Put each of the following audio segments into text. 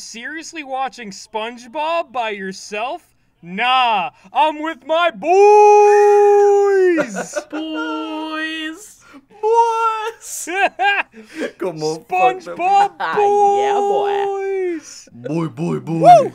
You're seriously watching SpongeBob by yourself? Nah, I'm with my boys! Boys. Boys! Come on, SpongeBob Yeah, boy. boys! Boy, boy, boy.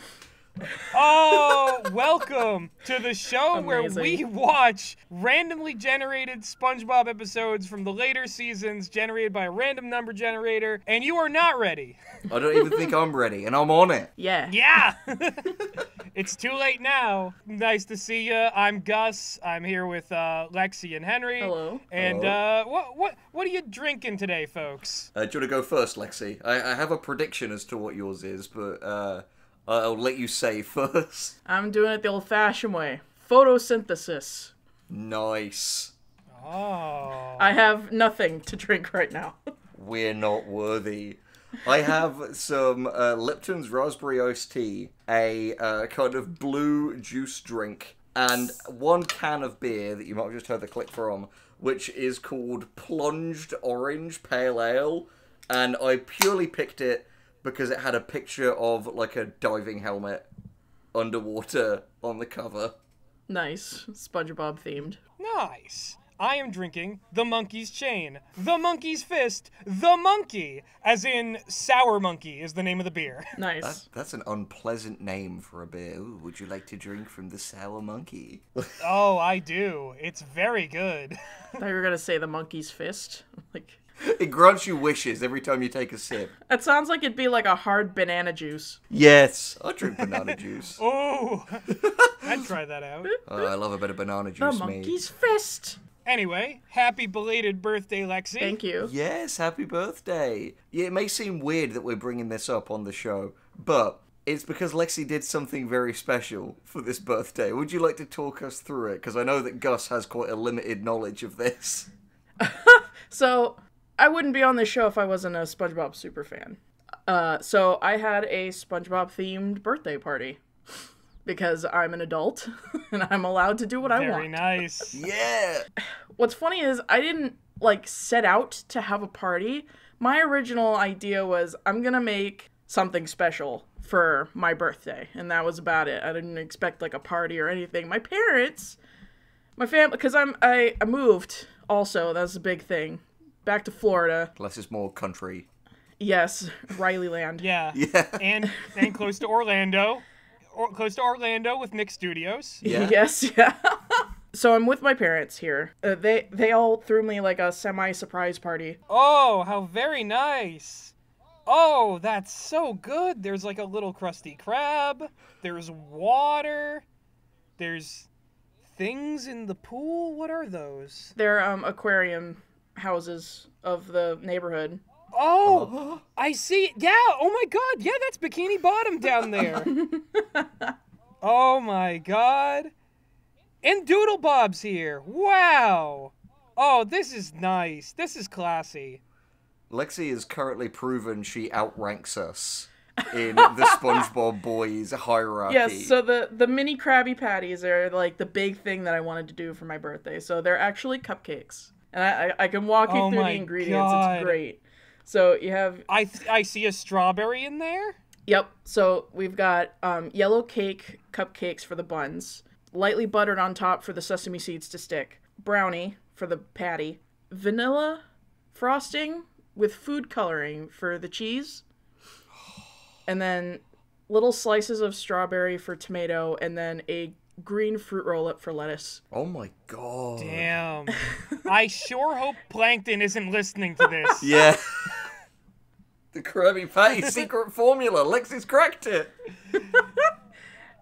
Oh, welcome to the show where we watch randomly generated SpongeBob episodes from the later seasons generated by a random number generator, and you are not ready. I don't even think I'm ready, and I'm on it. Yeah. Yeah! it's too late now. Nice to see you. I'm Gus. I'm here with uh, Lexi and Henry. Hello. And uh, what what what are you drinking today, folks? Uh, do you want to go first, Lexi? I, I have a prediction as to what yours is, but uh, I'll let you say first. I'm doing it the old fashioned way. Photosynthesis. Nice. Oh. I have nothing to drink right now. We're not worthy. I have some uh, Lipton's raspberry iced tea, a uh, kind of blue juice drink, and one can of beer that you might have just heard the click from, which is called Plunged Orange Pale Ale. And I purely picked it because it had a picture of like a diving helmet underwater on the cover. nice. SpongeBob themed. Nice. I am drinking the monkey's chain, the monkey's fist, the monkey, as in sour monkey is the name of the beer. Nice. That, that's an unpleasant name for a beer. Ooh, would you like to drink from the sour monkey? Oh, I do. It's very good. I thought you were gonna say the monkey's fist. Like it grants you wishes every time you take a sip. It sounds like it'd be like a hard banana juice. Yes, I drink banana juice. Oh, I'd try that out. Oh, I love a bit of banana juice. The juice, mate. monkey's fist. Anyway, happy belated birthday, Lexi. Thank you. Yes, happy birthday. Yeah, it may seem weird that we're bringing this up on the show, but it's because Lexi did something very special for this birthday. Would you like to talk us through it? Because I know that Gus has quite a limited knowledge of this. So I wouldn't be on this show if I wasn't a SpongeBob super fan. Uh, so I had a SpongeBob themed birthday party because I'm an adult and I'm allowed to do what I want. Very nice. Yeah. What's funny is I didn't like set out to have a party. My original idea was I'm gonna make something special for my birthday, and that was about it. I didn't expect like a party or anything. My parents, my family, because I'm I, I moved also. That's a big thing. Back to Florida. Less is more country. Yes, Riley Land. Yeah. Yeah. And and close to Orlando. Or, close to Orlando with Nick Studios. Yeah. Yes, yeah. so I'm with my parents here. Uh, they they all threw me like a semi surprise party. Oh, how very nice. Oh, that's so good. There's like a little Krusty Krab. There's water. There's things in the pool. What are those? They're um aquarium houses of the neighborhood. Oh, uh-huh. I see. Yeah. Oh my God. Yeah, that's Bikini Bottom down there. oh my God. And DoodleBob's here. Wow. Oh, this is nice. This is classy. Lexi has currently proven she outranks us in the SpongeBob boys hierarchy. Yes, so the the mini Krabby Patties are like the big thing that I wanted to do for my birthday. So they're actually cupcakes, and I I, I can walk you Oh through the ingredients. God. It's great. So you have I I see a strawberry in there. Yep. So we've got um, yellow cake cupcakes for the buns, lightly buttered on top for the sesame seeds to stick, brownie for the patty, vanilla frosting with food coloring for the cheese, and then little slices of strawberry for tomato, and then a green fruit roll up for lettuce. Oh my god. Damn. I sure hope Plankton isn't listening to this. Yeah. the Krabby Patty secret formula. Lexi's cracked it.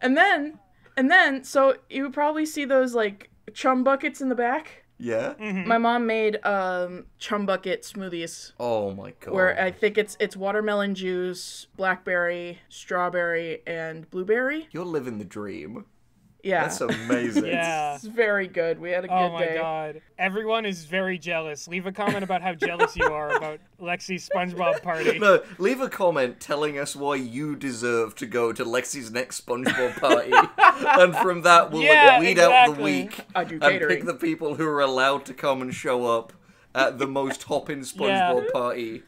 And then, and then, so you would probably see those like chum buckets in the back. Yeah. My mom made um chum bucket smoothies Oh my god. where I think it's it's watermelon juice, blackberry, strawberry, and blueberry. You're living the dream. Yeah, That's amazing. Yeah. it's very good. We had a oh good day. Oh my day. god. Everyone is very jealous. Leave a comment about how jealous you are about Lexi's SpongeBob party. No, leave a comment telling us why you deserve to go to Lexi's next SpongeBob party, and from that we'll Yeah, like, weed out the exactly. week I do and catering. pick the people who are allowed to come and show up at the most hopping SpongeBob Yeah. party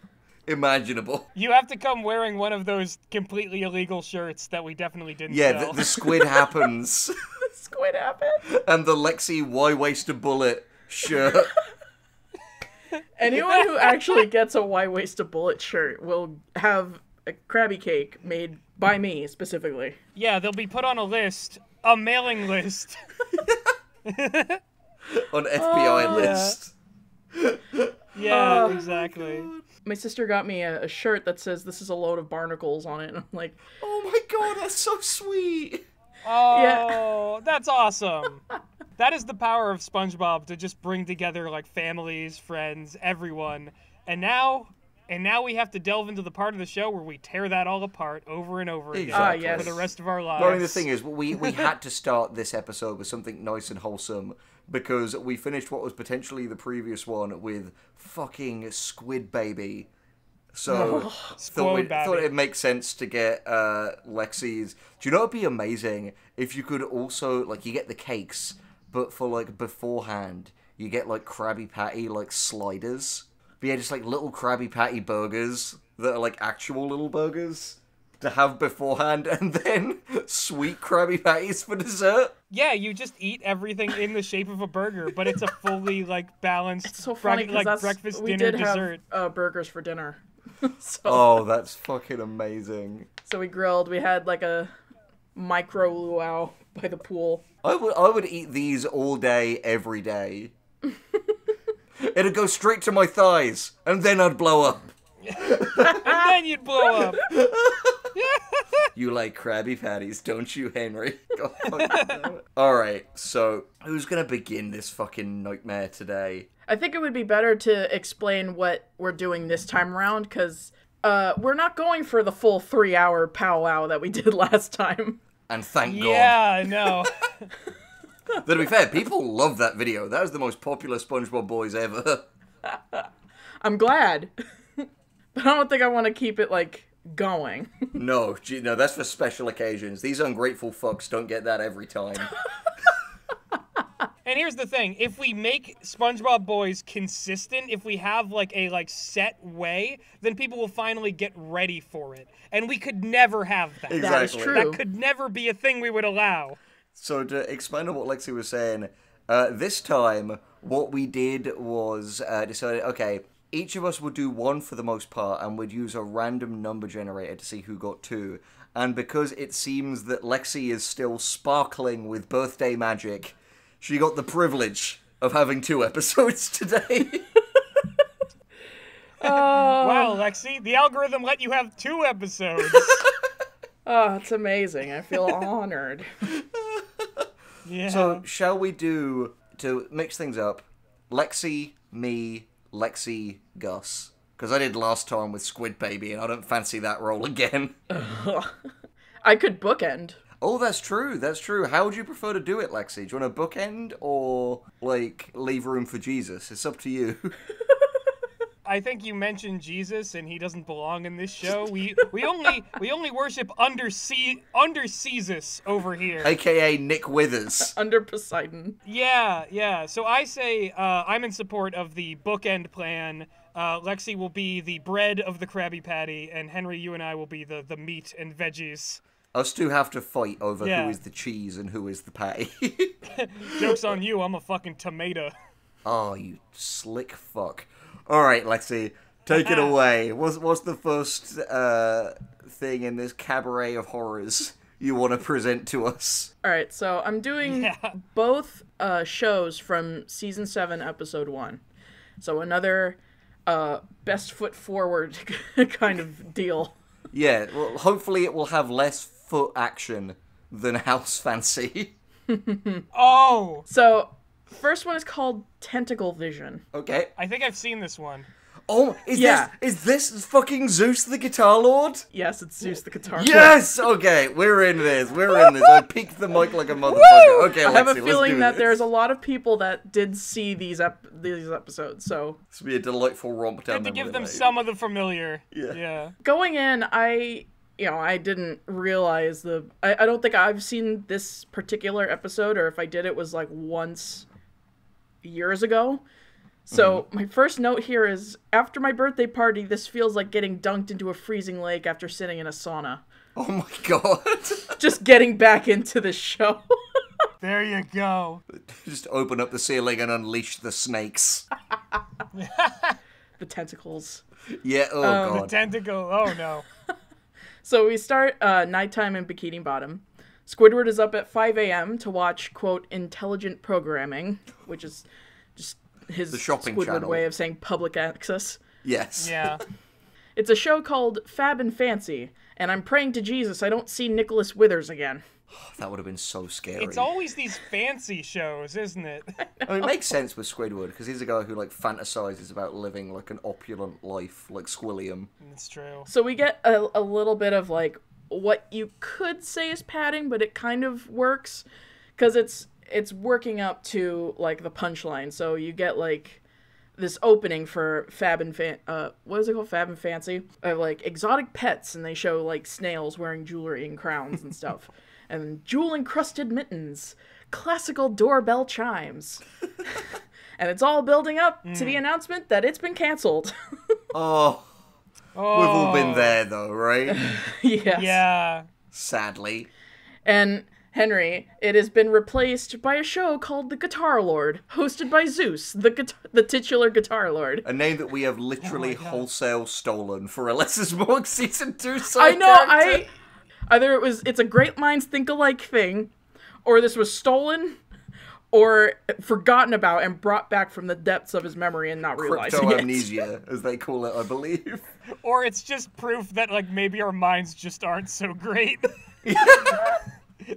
imaginable. You have to come wearing one of those completely illegal shirts that we definitely didn't Yeah, the, the squid happens, The Squid happened. and the Lexi why waste a bullet shirt. Anyone who actually gets a why waste a bullet shirt will have a Krabby Cake made by me specifically. yeah, they'll be put on a list, a mailing list. on FBI Oh, list. Yeah, Oh, exactly. My sister got me a, a shirt that says "This is a load of barnacles" on it, and I'm like, Oh my god, that's so sweet. Oh, that's awesome. That is the power of SpongeBob to just bring together like families, friends, everyone. And now and now we have to delve into the part of the show where we tear that all apart over and over again yes. for the rest of our lives. Well, I mean, the thing is, we we had to start this episode with something nice and wholesome because we finished what was potentially the previous one with fucking Squid Baby. So thought, Squid we, thought it makes sense to get uh, Lexi's. Do you know it'd be amazing if you could also like you get the cakes, but for like beforehand you get like Krabby Patty like sliders. But yeah, just like little Krabby Patty burgers that are like actual little burgers to have beforehand, and then sweet Krabby Patties for dessert. Yeah, you just eat everything in the shape of a burger, but it's a fully like balanced it's "So funny brec- because like that's breakfast, we dinner, did dessert. have uh, burgers for dinner." so, Oh, that's fucking amazing. so we grilled. We had like a micro luau by the pool. I would I would eat these all day, every day. It'd go straight to my thighs, and then I'd blow up. And then you'd blow up. You like Krabby Patties, don't you, Henry? God fucking damn it. all right, so who's gonna begin this fucking nightmare today? I think it would be better to explain what we're doing this time around because uh, we're not going for the full three hour powwow that we did last time. And thank God. Yeah, I know. God. Though to be fair, people love that video. That was the most popular SpongeBob boys ever. I'm glad, but I don't think I want to keep it like going. no, gee, no, that's for special occasions. These ungrateful fucks don't get that every time. And here's the thing: if we make SpongeBob Boys consistent, if we have like a like set way, then people will finally get ready for it. And we could never have that. Exactly. That is true. That could never be a thing we would allow. So to explain on what Lexi was saying, uh, this time what we did was uh, decided, okay, each of us would do one for the most part, and would use a random number generator to see who got two. And because it seems that Lexi is still sparkling with birthday magic, she got the privilege of having two episodes today. Oh. Wow, Lexi, the algorithm let you have two episodes. Oh, it's amazing. I feel honored. Yeah. so shall we do to mix things up? Lexi, me, Lexi, Gus. Because I did last time with Squid Baby, and I don't fancy that role again. I could bookend. Oh, that's true. That's true. How would you prefer to do it, Lexi? Do you want a bookend or like leave room for Jesus? It's up to you. I think you mentioned Jesus, and he doesn't belong in this show. We we only we only worship under sea under Jesus over here. AKA Nick Withers. Under Poseidon. Yeah, yeah. So I say uh, I'm in support of the bookend plan. Uh, Lexi will be the bread of the Krabby Patty, and Henry, you and I will be the the meat and veggies. Us two have to fight over Yeah. who is the cheese and who is the patty. Jokes on you, I'm a fucking tomato. oh, you slick fuck. All right, Lexi, take it away. What's what's the first uh, thing in this cabaret of horrors you want to present to us? All right, so I'm doing Yeah. both uh, shows from season seven, episode one. So another uh, best foot forward kind of deal. Yeah, well, hopefully it will have less foot action than House Fancy. Oh, So first one is called Tentacle Vision. okay. I think I've seen this one. Oh, is Yeah. this is this fucking Zeus the Guitar Lord? Yes, it's Zeus the guitar. Yes. Okay, we're in this. We're in this. I peeked the mic like a motherfucker. Okay, I have a Lexi, let's feeling that this. there's a lot of people that did see these ep- these episodes. So This will be a delightful romp down Good to give them lane. some of the familiar. Yeah. Yeah. going in, I you know I didn't realize the. I, I don't think I've seen this particular episode, or if I did, it was like once years ago. So my first note here is after my birthday party, this feels like getting dunked into a freezing lake after sitting in a sauna. Oh my god. Just getting back into the show. There you go. Just open up the ceiling and unleash the snakes. the tentacles. Yeah, oh Um, god. Tentacle. Oh no. So we start uh, nighttime in Bikini Bottom. Squidward is up at 5 a.m. to watch, quote, intelligent programming, which is just his The shopping Squidward channel. way of saying public access. yes. Yeah. It's a show called Fab and Fancy, and I'm praying to Jesus I don't see Nicholas Withers again. That would have been so scary. It's always these fancy shows, isn't it? I mean, it makes sense with Squidward because he's a guy who like fantasizes about living like an opulent life, like Squilliam. it's true. So we get a, a little bit of like what you could say is padding, but it kind of works because it's it's working up to like the punchline. So you get like this opening for Fab and Fan- uh what is it called Fab and Fancy of like exotic pets, and they show like snails wearing jewelry and crowns and stuff, and jewel encrusted mittens, classical doorbell chimes. And it's all building up to the announcement that it's been canceled. Oh, Oh, we've all been oh. there though, right? yes. Yeah. Sadly. And Henry, it has been replaced by a show called The Guitar Lord, hosted by Zeus, the guit- the titular Guitar Lord. A name that we have oh literally Oh wholesale stolen for a Lessons Morgue season two I know, character. I either it was it's a great minds think alike thing, or this was stolen, or forgotten about and brought back from the depths of his memory and not realizing Crypto it. amnesia, as they call it, I believe. Or it's just proof that like maybe our minds just aren't so great.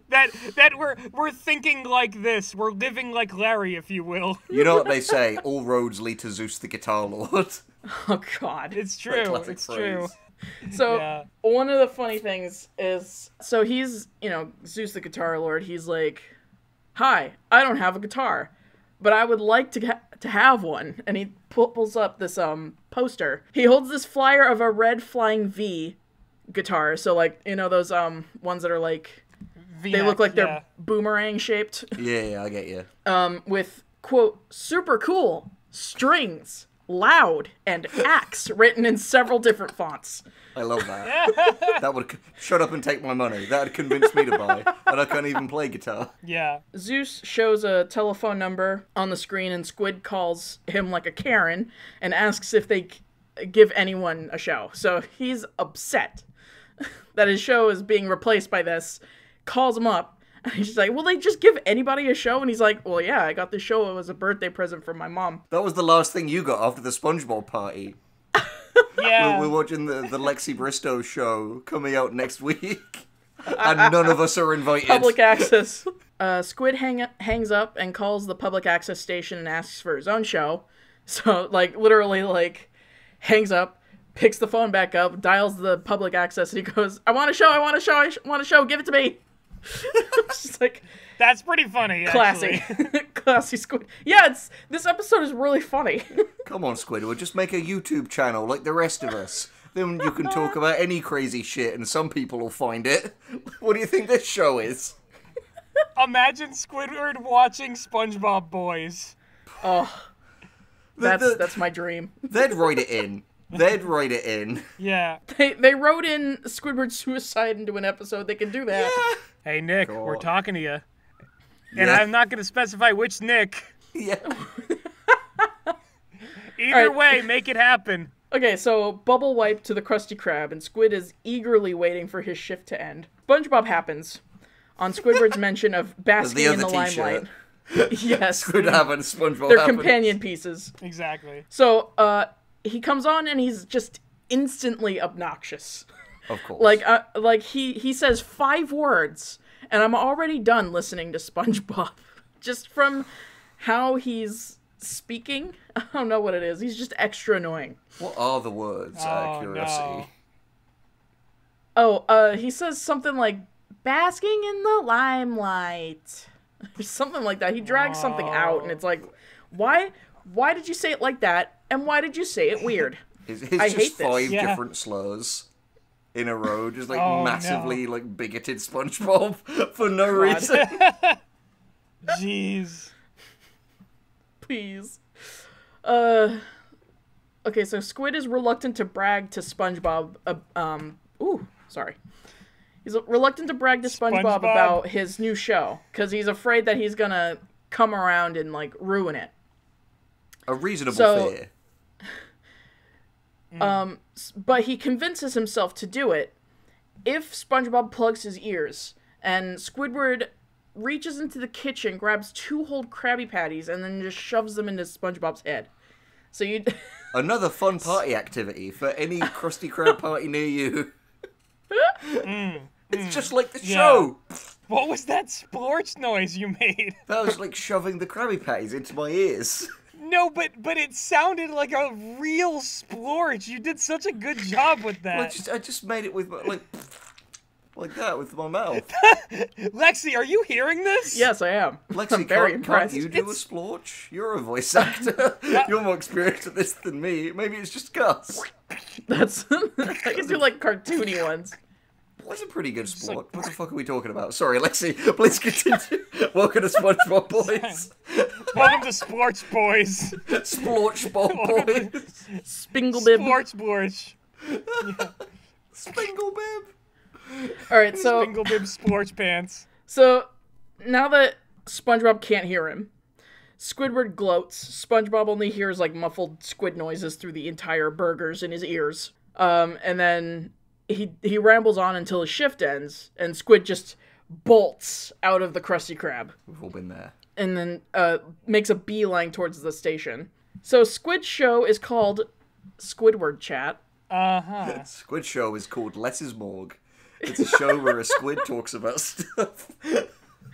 that that we're we're thinking like this. We're living like Larry, if you will. You know what they say? All roads lead to Zeus the Guitar Lord. Oh God. It's true. It's phrase. true. So Yeah. one of the funny things is so he's you know Zeus the guitar lord. He's like, "Hi, I don't have a guitar, but I would like to ha- to have one." And he pulls up this um poster. He holds this flyer of a red flying V guitar. So like you know those um ones that are like they look like they're yeah. boomerang shaped. yeah, yeah, I get you. Um with quote super cool strings. Loud and axe written in several different fonts. I love that. that would shut up and take my money. That would convince me to buy, and I can't even play guitar. Yeah. Zeus shows a telephone number on the screen, and Squid calls him like a Karen and asks if they give anyone a show. So he's upset that his show is being replaced by this. Calls him up, and he's like, "Will they just give anybody a show?" And he's like, "Well, yeah, I got this show. It was a birthday present from my mom." That was the last thing you got after the SpongeBob party. Yeah. We're watching the, the Lexi Bristowe show coming out next week, and none of us are invited. Public access. Uh, Squid hang- hangs up and calls the public access station and asks for his own show. So, like, literally, like, hangs up, picks the phone back up, dials the public access, and he goes, "I want a show. I want a show. I sh- want a show. Give it to me." just like That's pretty funny. classy, Actually. classy Squid. Yeah, it's this episode is really funny. Come on, Squidward, just make a YouTube channel like the rest of us. Then you can talk about any crazy shit, and some people will find it. What do you think this show is? Imagine Squidward watching SpongeBob Boys. oh, that's the- that's my dream. They'd write it in. They'd write it in. Yeah. They they wrote in Squidward's suicide into an episode. They can do that. Hey Nick, we're talking to you, and Yeah. I'm not going to specify which Nick. Yeah. Either Alright. way, make it happen. Okay, so bubble wipe to the Krusty Krab, and Squid is eagerly waiting for his shift to end. SpongeBob happens on Squidward's mention of basking in other the t-shirt. limelight. yes, Could happen, SpongeBob they're happen. companion pieces. Exactly. So, uh, he comes on and he's just instantly obnoxious. Of course. Like, uh, like he he says five words, and I'm already done listening to SpongeBob, just from how he's speaking. I don't know what it is. He's just extra annoying. what are the words? out Oh, of curiosity. no. Oh, uh, he says something like basking in the limelight. Or something like that. He drags something out and it's like, why why did you say it like that? And why did you say it weird? It's, it's I just hate this. five Yeah. different slurs in a row, just like Oh, no. massively like bigoted SpongeBob for no reason. Jeez. Please. Uh, okay, so Squid is reluctant to brag to SpongeBob. Uh, um, ooh, sorry. He's reluctant to brag to SpongeBob, SpongeBob. about his new show because he's afraid that he's gonna come around and like ruin it. A reasonable So- fear. Mm. Um, but he convinces himself to do it if SpongeBob plugs his ears and Squidward reaches into the kitchen, grabs two whole Krabby Patties, and then just shoves them into SpongeBob's head. So you, Another fun party activity for any Krusty Krab party near you. Mm. it's just like the mm. Yeah. show. What was that splorch noise you made? That was like shoving the Krabby Patties into my ears. No, but but it sounded like a real splorch. You did such a good job with Well, I that. just, I just made it with my, like, like that with my mouth. Lexi, are you hearing this? yes, I am. Lexi, I'm very can't, impressed. can't you do a splorch? You're a voice actor. You're more experienced at this than me. Maybe it's just Gus. That's I can do like cartoony ones. That's a pretty good sport. What the fuck are we talking about? Sorry, Lexi. Please continue. Welcome to SpongeBob Boys. Welcome to Splorch Boys. Splorch Bob Boys. Spinglebib. Splorch Splorch. Spinglebib. All right, so Binglebib Splorch Pants. So now that SpongeBob can't hear him, Squidward gloats. SpongeBob only hears like muffled squid noises through the entire burgers in his ears. Um, and then he he rambles on until his shift ends, and Squid just bolts out of the Krusty Krab, We've all been there. And then uh, makes a beeline towards the station. So Squid show is called Squidward Chat. Uh huh. Squid Show is called Less is Morgue. It's a show where a squid talks about stuff.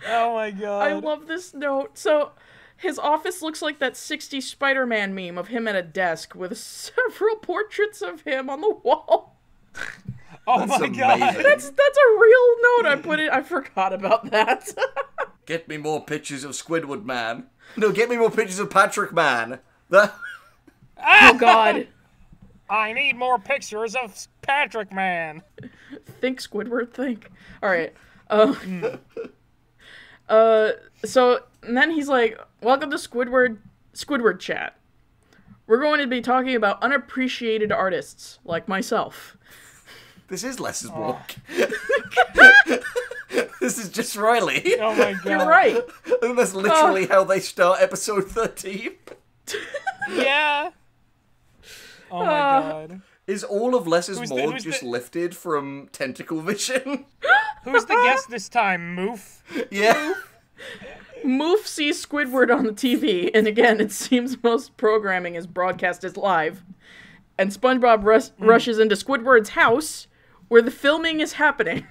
Oh my god. I love this note. So, his office looks like that 60s Spider Man meme of him at a desk with several portraits of him on the wall. oh That's my god. That's that's a real note. I put it. I forgot about that. Get me more pictures of Squidward Man. No, get me more pictures of Patrick Man. That. oh God. I need more pictures of Patrick Man. Think Squidward. Think. All right. Uh, uh. So and then he's like, "Welcome to Squidward Squidward chat. We're going to be talking about unappreciated artists like myself." This is Less is Morgue. this is just Riley. Oh my god. You're right. And that's literally how they start episode 13. Yeah. Oh my Uh, god. Is all of Less is Who's the- just the- lifted from Tentacle Vision? Who's the guest this time? Moof? yeah. Moof sees Squidward on the TV, and again, it seems most programming is broadcast as live. And SpongeBob rus- rushes into Squidward's house, where the filming is happening.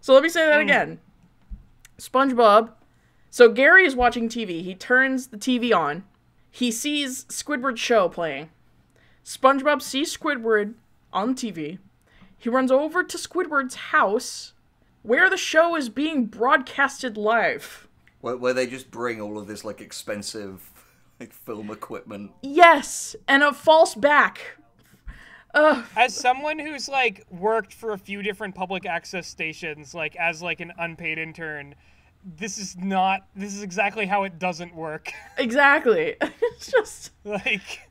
So let me say that mm. again. SpongeBob. So Gary is watching TV. He turns the TV on. He sees Squidward's show playing. SpongeBob sees Squidward on TV. He runs over to Squidward's house, where the show is being broadcasted live. Where, where they just bring all of this, like, expensive, like, film equipment. Yes, and a false back. As someone who's like worked for a few different public access stations, like as like an unpaid intern, this is not this is exactly how it doesn't work. Exactly. it's just like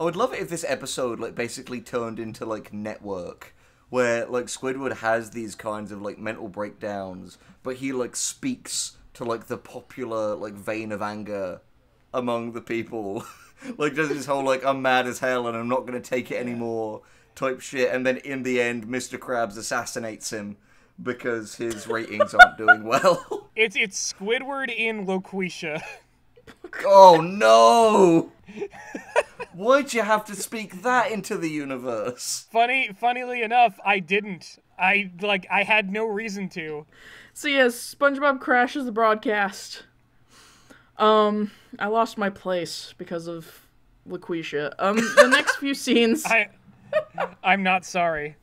I would love it if this episode, like, basically turned into, like, Network. Where, like, Squidward has these kinds of, like, mental breakdowns, but he, like, speaks to, like, the popular, like, vein of anger among the people. like, does this whole, like, I'm mad as hell and I'm not gonna take it anymore type shit, and then in the end, Mr. Krabs assassinates him because his ratings aren't doing well. it's it's Squidward in LaQuisha. oh no! Why'd you have to speak that into the universe? Funny funnily enough, I didn't. I like I had no reason to. so yes, SpongeBob crashes the broadcast. Um, I lost my place because of LaQuisha. Um, the next few scenes. I I'm not sorry.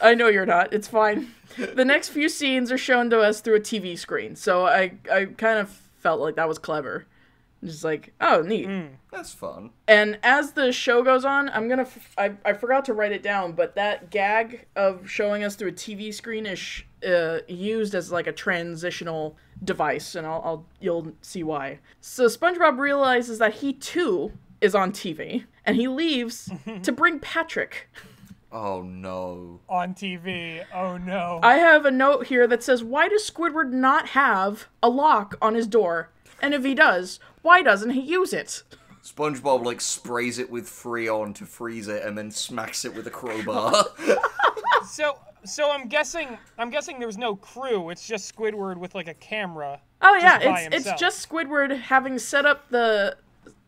I know you're not. It's fine. The next few scenes are shown to us through a TV screen, so I I kind of felt like that was clever. Just like, oh, neat. That's fun. And as the show goes on, I'm gonna. F- I, I forgot to write it down, but that gag of showing us through a TV screen is sh- uh, used as like a transitional device, and I'll, I'll you'll see why. So SpongeBob realizes that he too is on TV, and he leaves to bring Patrick. Oh no. On TV. Oh no. I have a note here that says, "Why does Squidward not have a lock on his door? And if he does, why doesn't he use it?" SpongeBob like sprays it with Freon to freeze it and then smacks it with a crowbar. So so I'm guessing I'm guessing there was no crew. It's just Squidward with like a camera. Oh yeah, by it's it's just Squidward having set up the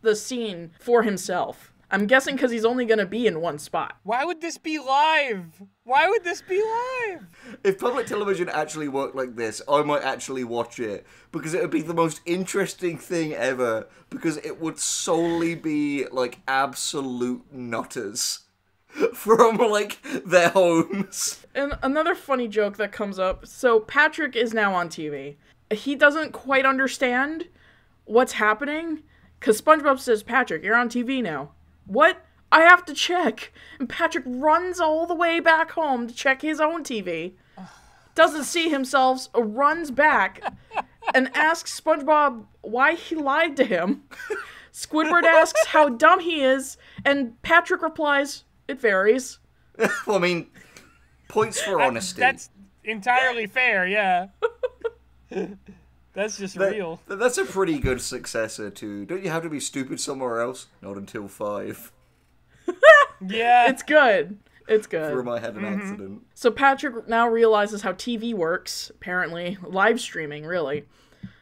the scene for himself. I'm guessing because he's only gonna be in one spot. Why would this be live? Why would this be live? if public television actually worked like this, I might actually watch it because it would be the most interesting thing ever because it would solely be like absolute nutters from like their homes. And another funny joke that comes up. So Patrick is now on TV. He doesn't quite understand what's happening because SpongeBob says, "Patrick, you're on TV now." What? I have to check. And Patrick runs all the way back home to check his own TV. Doesn't see himself, runs back and asks SpongeBob why he lied to him. Squidward asks how dumb he is, and Patrick replies, "It varies." well, I mean, points for honesty. That's entirely fair, yeah. That's just That- real. that's a pretty good successor to. Don't you have to be stupid somewhere else? Not until five. Yeah. It's good. It's Through good. my head an accident. So Patrick now realizes how TV works, apparently. Live streaming, really.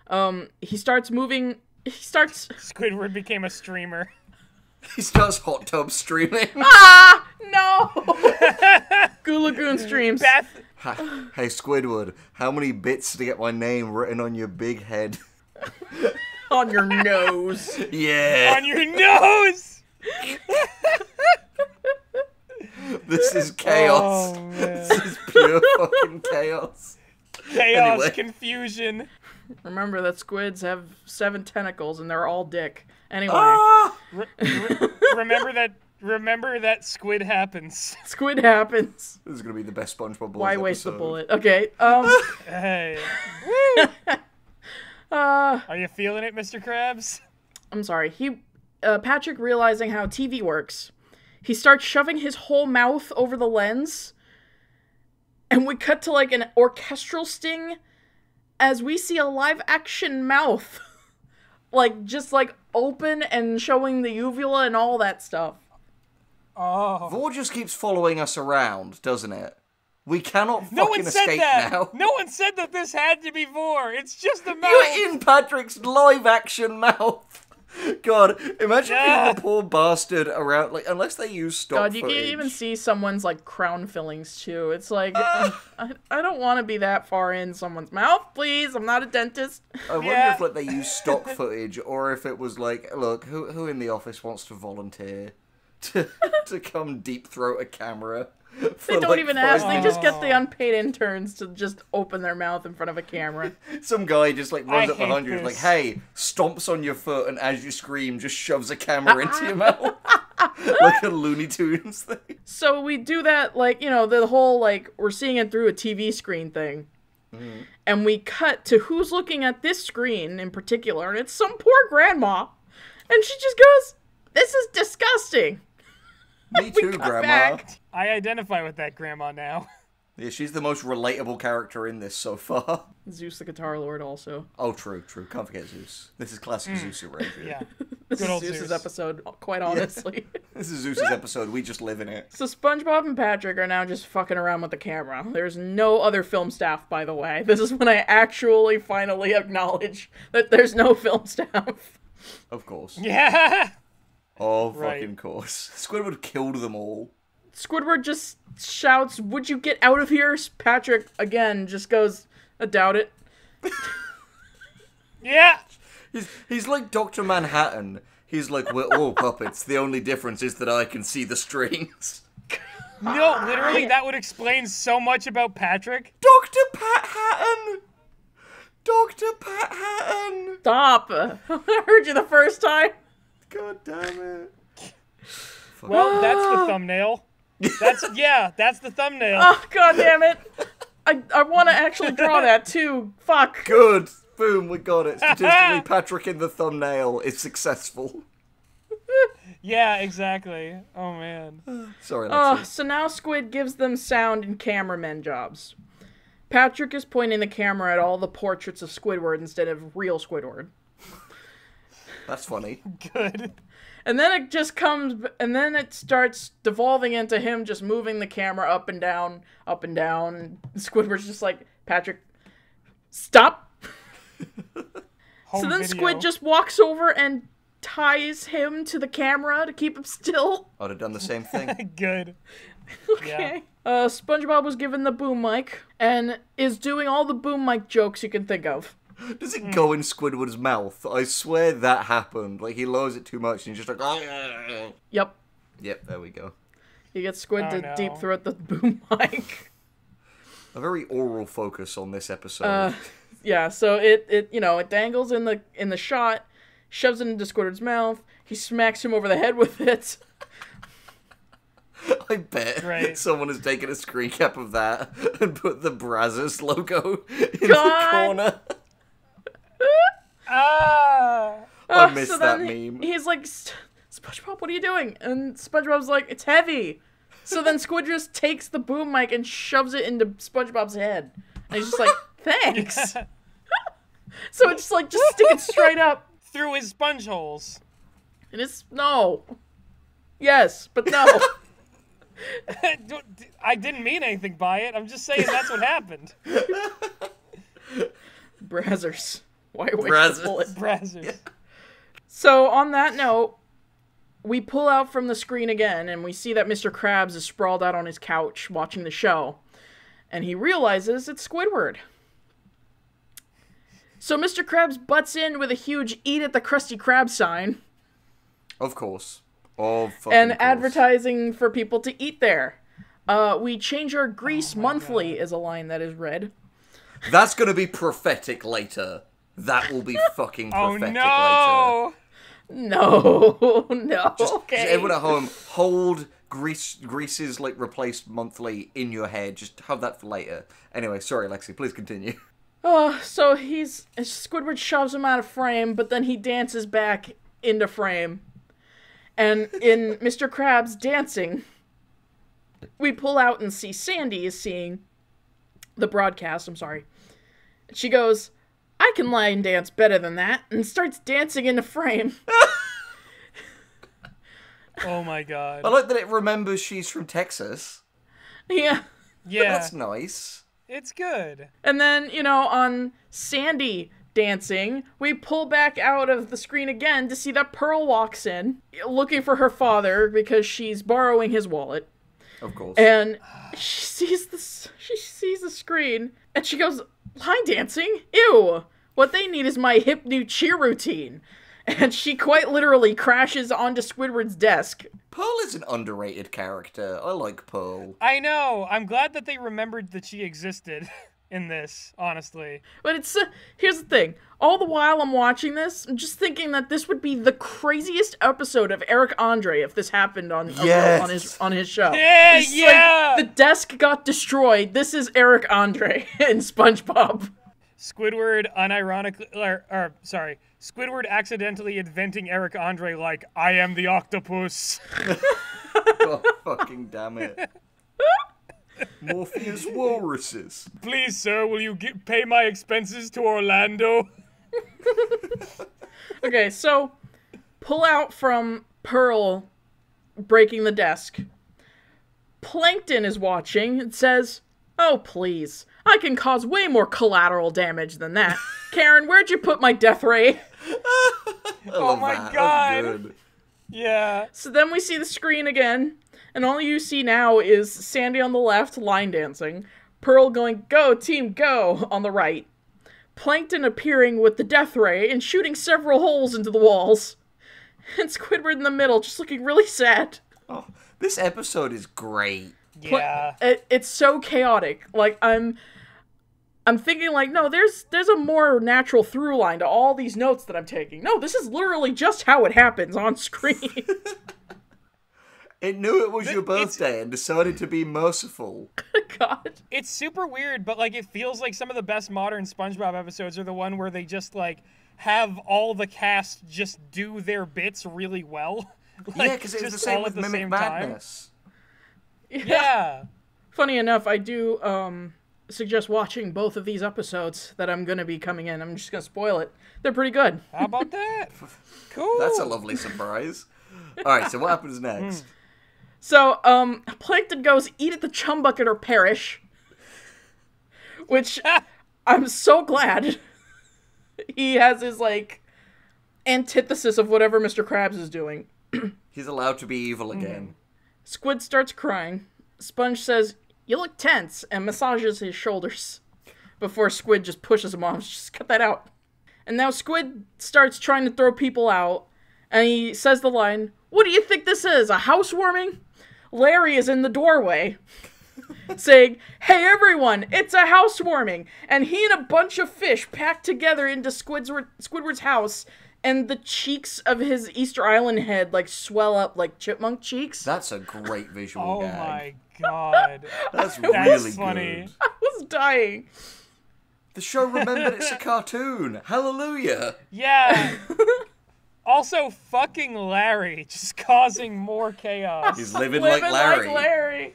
Um, he starts moving he starts Squidward became a streamer. He starts hot tub streaming. Ah no Goo Lagoon streams. Beth Ha- hey Squidward, how many bits to get my name written on your big head? on your nose. yeah, on your nose. this is chaos. Oh. This is pure fucking chaos. Chaos, Anyway. confusion. Remember that squids have seven tentacles and they're all dick. Anyway, Ah! Re- re- remember that. Remember that squid happens. squid happens. This is gonna be the best SpongeBob. Boys Why waste the bullet? Okay. Um Hey, uh are you feeling it, Mr. Krabs? I'm sorry. He uh, Patrick realizing how TV works. He starts shoving his whole mouth over the lens. And we cut to like an orchestral sting as we see a live action mouth. like just like open and showing the uvula and all that stuff. Oh. Vor just keeps following us around, doesn't it? We cannot No fucking one said escape that. now. No one said that this had to be Vor. It's just a mouth. You're in Patrick's live action mouth. God, imagine Yeah. being the poor bastard around, like, unless they use stock God, you footage. can even see someone's like crown fillings too. It's like uh, I, I don't want to be that far in someone's mouth, please. I'm not a dentist. I wonder Yeah. if like they use stock footage or if it was like, look, who who in the office wants to volunteer to to come deep throat a camera? They don't even ask. They just get the unpaid interns to just open their mouth in front of a camera. Some guy just like runs I up behind you and is like, hey, stomps on your foot and as you scream, just shoves a camera into your mouth. like a Looney Tunes thing. So we do that, like, you know, the whole, like, we're seeing it through a TV screen thing. Mm-hmm. And we cut to who's looking at this screen in particular, and it's some poor grandma. And she just goes, This is disgusting. Me too, Grandma. back. I identify with that grandma now. Yeah, she's the most relatable character in this so far. Zeus the Guitar Lord, also. Oh, true, true. Can't forget Zeus. This is classic mm. Zeus erasure. Yeah. This Good is old Zeus's Zeus. episode, oh, quite honestly. This is Zeus's episode. We just live in it. So SpongeBob and Patrick are now just fucking around with the camera. There's no other film staff, by the way. This is when I actually finally acknowledge that there's no film staff. Of course. Yeah. Oh, Right. fucking course. Squidward killed them all. Squidward just shouts, "Would you get out of here?" Patrick again just goes, "I doubt it." Yeah. He's he's like Doctor Manhattan. He's like, we're all puppets. The only difference is that I can see the strings. No, literally, that would explain so much about Patrick. Doctor Pathattan. Dr. Pathattan! Stop! I heard you the first time. God damn it. Well, that's the thumbnail. That's yeah, that's the thumbnail. Oh god damn it! I I want to actually draw that too. Fuck. Good! Boom, we got it. Statistically, Patrick in the thumbnail is successful. Yeah, exactly. Oh man. Sorry, Uh, Lexi. so now Squid gives them sound and cameraman jobs. Patrick is pointing the camera at all the portraits of Squidward instead of real Squidward. That's funny. Good. And then it just comes, and then it starts devolving into him just moving the camera up and down, up and down. Squidward's just like, Patrick, stop. So then video. Squid just walks over and ties him to the camera to keep him still. I'd have done the same thing. Good. Okay. Uh, SpongeBob was given the boom mic and is doing all the boom mic jokes you can think of. Does it go in Squidward's mouth? I swear that happened. Like, he lowers it too much and he's just like, "Ah." Yep. Yep, there we go. You get Squid Oh, to no. deep throat the boom mic. A very oral focus on this episode. Uh, yeah, so it, it you know, it dangles in the in the shot, shoves it into Squidward's mouth, he smacks him over the head with it. I bet Right. someone has taken a screen cap of that and put the Brazzers logo in God. the corner. Ah. I Uh, missed so that then meme. He's like, SpongeBob, what are you doing? And SpongeBob's like, it's heavy. So then Squid just takes the boom mic and shoves it into SpongeBob's head. And he's just like, thanks. so it's just like, just stick it straight up. Through his sponge holes. And it's, no. Yes, but no. I didn't mean anything by it. I'm just saying that's what happened. Brazzers. Why waste Brazzers. the bullet? Brazzers. So on that note, we pull out from the screen again and we see that Mr. Krabs is sprawled out on his couch watching the show. And he realizes it's Squidward. So Mr. Krabs butts in with a huge eat at the Krusty Krab sign Of course. Of and course. advertising for people to eat there. Uh, we change our grease monthly is a line that is read. That's gonna be prophetic later. That will be fucking Oh prophetic later. no! No, no. okay. Just everyone at home, hold Grease Grease's like replaced monthly in your head. Just have that for later. Anyway, sorry, Lexi. Please continue. Oh, so he's Squidward shoves him out of frame, but then he dances back into frame. And in Mr. Krabs dancing, we pull out and see Sandy is seeing the broadcast. I'm sorry. She goes, I can lie and dance better than that, and starts dancing into frame. Oh my god. I like that it remembers she's from Texas. yeah. Yeah, That's nice. it's good. And then, you know, on Sandy dancing, we pull back out of the screen again to see that Pearl walks in looking for her father because she's borrowing his wallet. Of course. And she sees this she sees the screen and she goes, "Line dancing? Ew. What they need is my hip new cheer routine." And she quite literally crashes onto Squidward's desk. Pearl is an underrated character. I like Pearl. I know. I'm glad that they remembered that she existed in this, honestly. But it's uh, here's the thing. All the while I'm watching this, I'm just thinking that this would be the craziest episode of Eric Andre if this happened on Yes. on his on his show. Yeah, It's like, yeah! the desk got destroyed. This is Eric Andre in SpongeBob. Squidward unironically, or, or sorry, Squidward accidentally inventing Eric Andre like, I am the octopus. God fucking damn it. Morpheus walruses. Please, sir, will you gi- pay my expenses to Orlando? Okay, so pull out from Pearl breaking the desk. Plankton is watching and says, Oh, please. I can cause way more collateral damage than that. Karen, where'd you put my death ray? oh my God. Yeah. So then we see the screen again, and all you see now is Sandy on the left, line dancing, Pearl going, Go, team, go, on the right, Plankton appearing with the death ray and shooting several holes into the walls, and Squidward in the middle, just looking really sad. Oh, this episode is great. Yeah. it, it's so chaotic. Like I'm I'm thinking like, no, there's there's a more natural through line to all these notes that I'm taking. No, this is literally just how it happens on screen. It knew it was your birthday and decided to be merciful. God. It's super weird, but like it feels like some of the best modern SpongeBob episodes are the one where they just like have all the cast just do their bits really well. Like, yeah, because it was the just same all with at the Mimic same time. Madness. Yeah. Funny enough, I do um suggest watching both of these episodes that I'm gonna be coming in. I'm just gonna spoil it. They're pretty good. How about that? Cool. That's a lovely surprise. All right, so what happens next? So, um, Plankton goes, eat at the chum bucket or perish. Which I'm so glad he has his, like, antithesis of whatever Mr. Krabs is doing. He's allowed to be evil again. Squid starts crying. Sponge says, You look tense, and massages his shoulders. Before Squid just pushes him off. Just cut that out. And now Squid starts trying to throw people out, and he says the line, What do you think this is? A housewarming? Larry is in the doorway. saying, Hey everyone, it's a housewarming! And he and a bunch of fish packed together into Squidward, Squidward's house, and the cheeks of his Easter Island head like swell up like chipmunk cheeks. That's a great visual Oh gag. my god. That's That's really funny. good. I was dying. The show remembered it's a cartoon. Hallelujah. Yeah. also, fucking Larry just causing more chaos. He's living, Living like Larry. like Larry.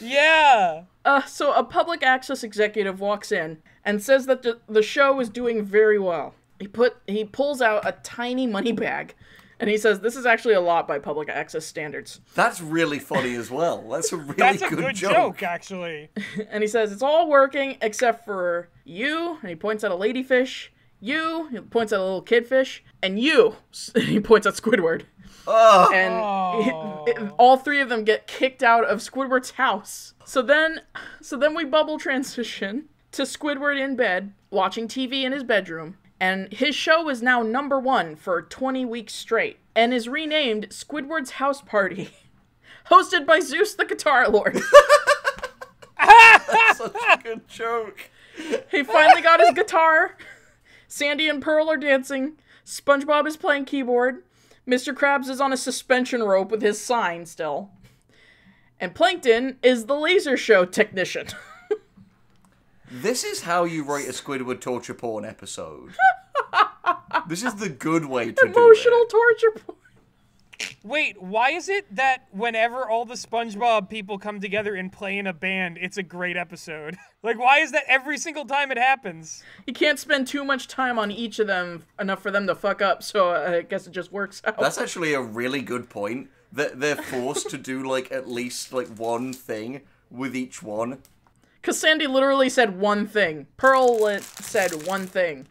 Yeah. Uh, so a public access executive walks in and says that the, the show is doing very well. He put he pulls out a tiny money bag, and he says this is actually a lot by public access standards. That's really funny as well. That's a really That's a good, good, joke. joke. actually. And he says it's all working except for you, and he points at a ladyfish. You, he points at a little kidfish, and you, he points at Squidward. Oh, and Oh. all three of them get kicked out of Squidward's house. So then, so then we bubble transition to Squidward in bed watching TV in his bedroom, and his show is now number one for 20 weeks straight, and is renamed Squidward's House Party, hosted by Zeus the Guitar Lord. That's such a good joke. he finally got his guitar. Sandy and Pearl are dancing. SpongeBob is playing keyboard. Mr. Krabs is on a suspension rope with his sign still. And Plankton is the laser show technician. This is how you write a Squidward torture porn episode. this is the good way to Emotional do it. torture porn. Wait, why is it that whenever all the SpongeBob people come together and play in a band, it's a great episode? like, why is that every single time it happens? You can't spend too much time on each of them enough for them to fuck up, so I guess it just works out. That's actually a really good point. That they're forced to do like at least like one thing with each one. Because Sandy literally said one thing. Pearl li- said one thing.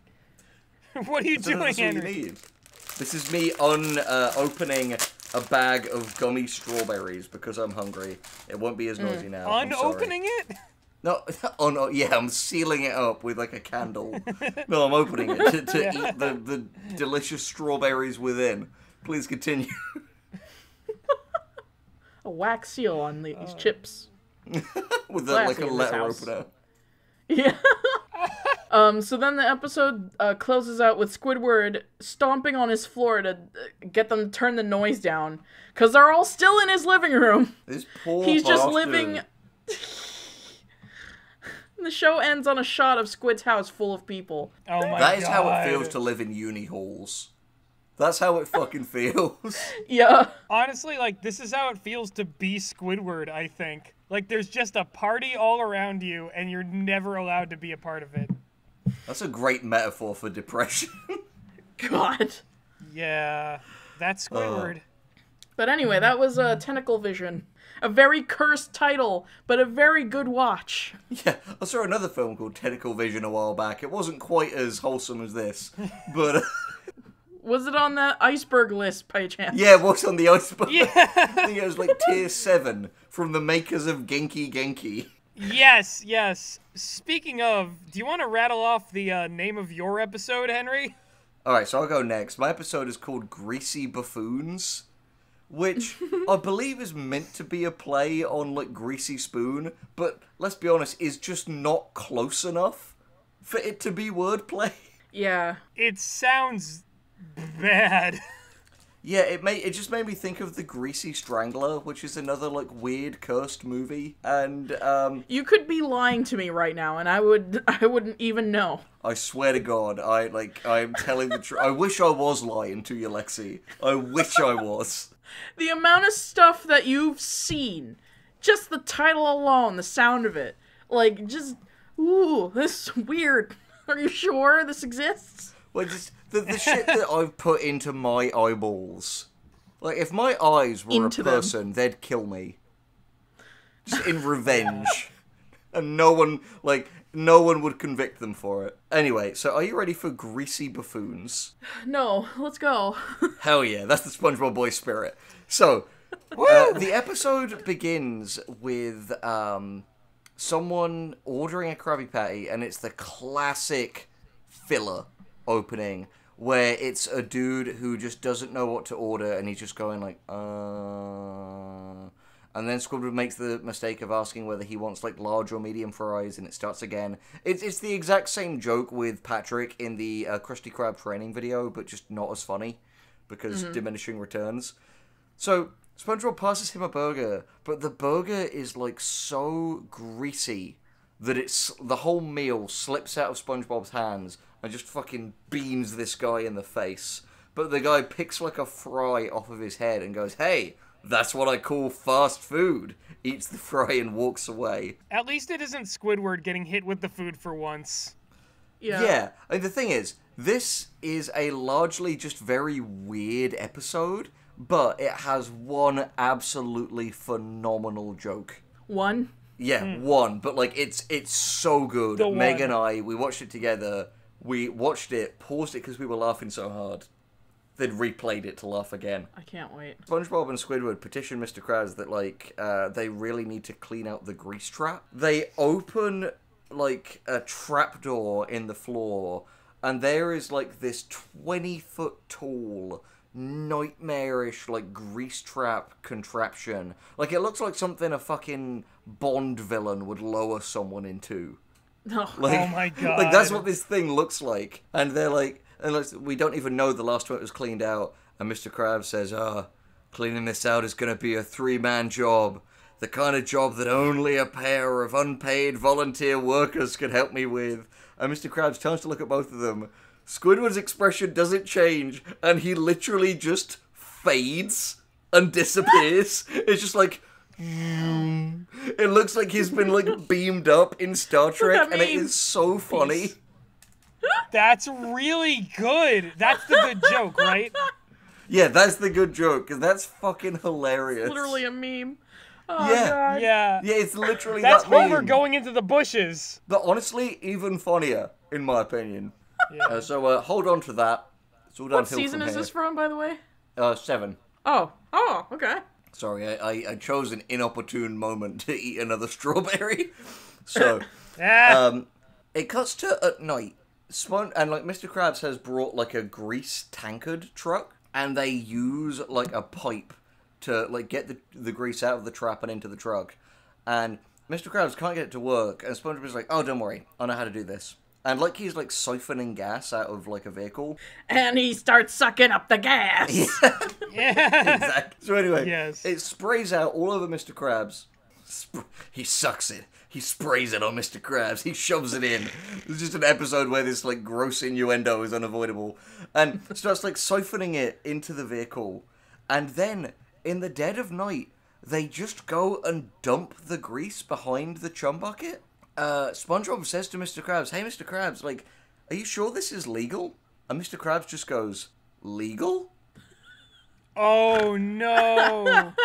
what are you doing, that's you Henry? This is me on uh, opening a bag of gummy strawberries because I'm hungry. It won't be as hmm. noisy now. I'm sorry. Unopening it? No, oh no, yeah, I'm sealing it up with like a candle. no, I'm opening it to, to eat the, the delicious strawberries within. Please continue. A wax seal on the- these uh. chips. with the, like a letter opener. Yeah. Um. So then the episode uh, closes out with Squidward stomping on his floor to uh, get them to turn the noise down, because they're all still in his living room. This poor He's just living. the show ends on a shot of Squid's house full of people. Oh my god. That is how it feels to live in uni halls. That's how it fucking feels. Yeah. Honestly, like, this is how it feels to be Squidward, I think. Like, there's just a party all around you, and you're never allowed to be a part of it. That's a great metaphor for depression. God. Yeah. That's Squidward. But anyway, that was uh, Tentacle Vision. A very cursed title, but a very good watch. yeah, I saw another film called Tentacle Vision a while back. It wasn't quite as wholesome as this, but uh, Was it on the iceberg list by chance? yeah, it was on the iceberg. yeah. I think it was like tier seven from the makers of Genki Genki. Yes, yes. Speaking of, do you want to rattle off the uh, name of your episode, Henry? All right, so I'll go next. My episode is called Greasy Buffoons, which I believe is meant to be a play on like Greasy Spoon, but let's be honest, is just not close enough for it to be wordplay. Yeah. It sounds bad. Yeah, it made it just made me think of the Greasy Strangler, which is another like weird cursed movie, and um, You could be lying to me right now and I would I wouldn't even know. I swear to God, I like I'm telling the truth. I wish I was lying to you, Lexi. I wish I was. The amount of stuff that you've seen, just the title alone, the sound of it, like just ooh, this is weird. Are you sure this exists? Well, just the, the shit that I've put into my eyeballs. Like, if my eyes were Into a them. person, they'd kill me. Just in revenge. and no one, like, no one would convict them for it. Anyway, so are you ready for greasy buffoons? No, let's go. Hell yeah, that's the SpongeBob boy spirit. So, uh, the episode begins with um, someone ordering a Krabby Patty, and it's the classic filler opening where it's a dude who just doesn't know what to order, and he's just going like, uh. And then Squidward makes the mistake of asking whether he wants like large or medium fries, and it starts again. It's it's the exact same joke with Patrick in the uh, Krusty Krab training video, but just not as funny because diminishing returns. So SpongeBob passes him a burger, but the burger is like so greasy that it's the whole meal slips out of SpongeBob's hands and just fucking beams this guy in the face. But the guy picks like a fry off of his head and goes, "Hey, that's what I call fast food." Eats the fry and walks away. At least it isn't Squidward getting hit with the food for once. Yeah. Yeah, and the thing is, this is a largely just very weird episode, but it has one absolutely phenomenal joke. One. Yeah, one, but like it's it's so good. The Meg one. and I, we watched it together. We watched it, paused it because we were laughing so hard, then replayed it to laugh again. I can't wait. SpongeBob and Squidward petition Mr. Krabs that like uh, they really need to clean out the grease trap. They open like a trapdoor in the floor, and there is like this twenty foot tall nightmarish like grease trap contraption. Like it looks like something a fucking Bond villain would lower someone into. No. Like, Oh my god. Like that's what this thing looks like, and they're like, and like, we don't even know the last one was cleaned out. And Mr. Krabs says, "Ah, cleaning this out is going to be a three-man job, the kind of job that only a pair of unpaid volunteer workers could help me with." And Mr. Krabs turns to look at both of them. Squidward's expression doesn't change, and he literally just fades and disappears. it's just like. It looks like he's been like beamed up in Star Trek, and it is so funny. That's really good. That's the good joke, right? Yeah, that's the good joke, because that's fucking hilarious. Literally a meme. Oh, Yeah. God. Yeah. Yeah, it's literally That's that Homer meme. going into the bushes. But honestly, even funnier, in my opinion. Yeah. Uh, so uh, hold on to that. It's all What season from is here. this from, by the way? Uh, seven. Oh. Oh, okay. Sorry, I, I, I chose an inopportune moment to eat another strawberry. So, Ah, um, it cuts to at night. Spon- and like Mr. Krabs has brought like a grease tankard truck, and they use like a pipe to like get the the grease out of the trap and into the truck. And Mr. Krabs can't get it to work, and SpongeBob is like, "Oh, don't worry, I know how to do this." And like he's like siphoning gas out of like a vehicle. And he starts sucking up the gas. yeah. Exactly. So anyway, Yes. it sprays out all over Mr. Krabs. Sp- he sucks it. He sprays it on Mr. Krabs. He shoves it in. It's just an episode where this like gross innuendo is unavoidable, and starts like siphoning it into the vehicle, and then in the dead of night, they just go and dump the grease behind the chum bucket. Uh, SpongeBob says to Mr. Krabs, "Hey, Mr. Krabs, like, are you sure this is legal?" And Mr. Krabs just goes, "Legal." Oh no.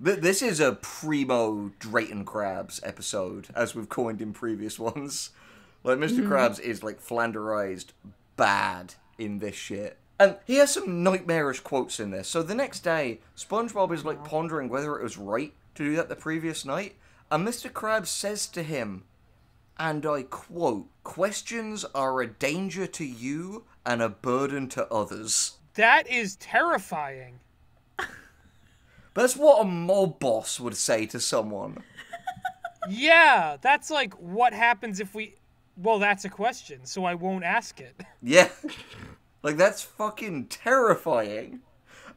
This is a primo Drayton Krabs episode, as we've coined in previous ones. Like, mister Krabs is, like, flanderized bad in this shit. And he has some nightmarish quotes in this. So the next day, SpongeBob is, like, pondering whether it was right to do that the previous night. And Mr. Krabs says to him, and I quote, Questions are a danger to you and a burden to others. That is terrifying. That's what a mob boss would say to someone. Yeah, that's like what happens if we. Well, that's a question, so I won't ask it. Yeah. Like, that's fucking terrifying.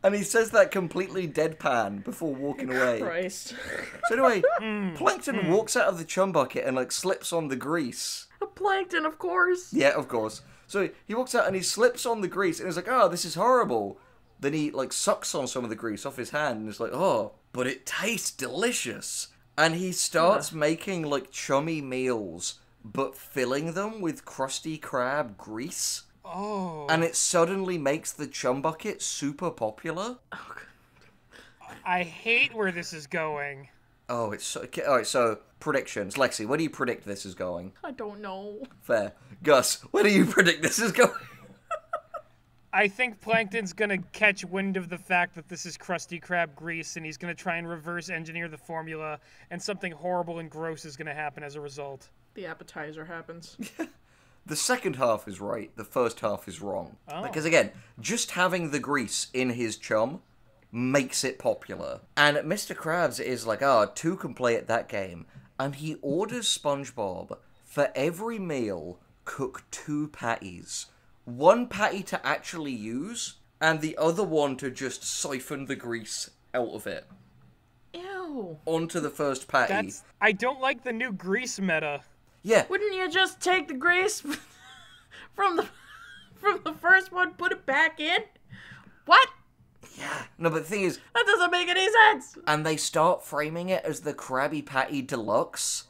And he says that completely deadpan before walking away. Christ. So anyway, Hmm. Plankton walks out of the chum bucket and like slips on the grease. A plankton, of course. Yeah, of course. So he walks out and he slips on the grease and he's like, "Oh, this is horrible." Then he like sucks on some of the grease off his hand and is like, "Oh, but it tastes delicious." And he starts making like chummy meals, but filling them with Krusty Krab grease. Oh. And it suddenly makes the chum bucket super popular. Oh, I hate where this is going. Oh, it's so. Okay, all right, so predictions. Lexi, where do you predict this is going? I don't know. Fair. Gus, where do you predict this is going? I think Plankton's gonna catch wind of the fact that this is Krusty Krab grease, and he's gonna try and reverse engineer the formula, and something horrible and gross is gonna happen as a result. The appetizer happens. The second half is right, the first half is wrong. Oh. Because again, just having the grease in his chum makes it popular. And Mr. Krabs is like, ah, two can play at that game. And he orders SpongeBob for every meal, cook two patties. One patty to actually use, and the other one to just siphon the grease out of it. Ew. Onto the first patty. That's I don't like the new grease meta. Yeah, Wouldn't you just take the grease from the from the first one, put it back in? What? Yeah. no, but the thing is, That doesn't make any sense. and they start framing it as the Krabby Patty Deluxe.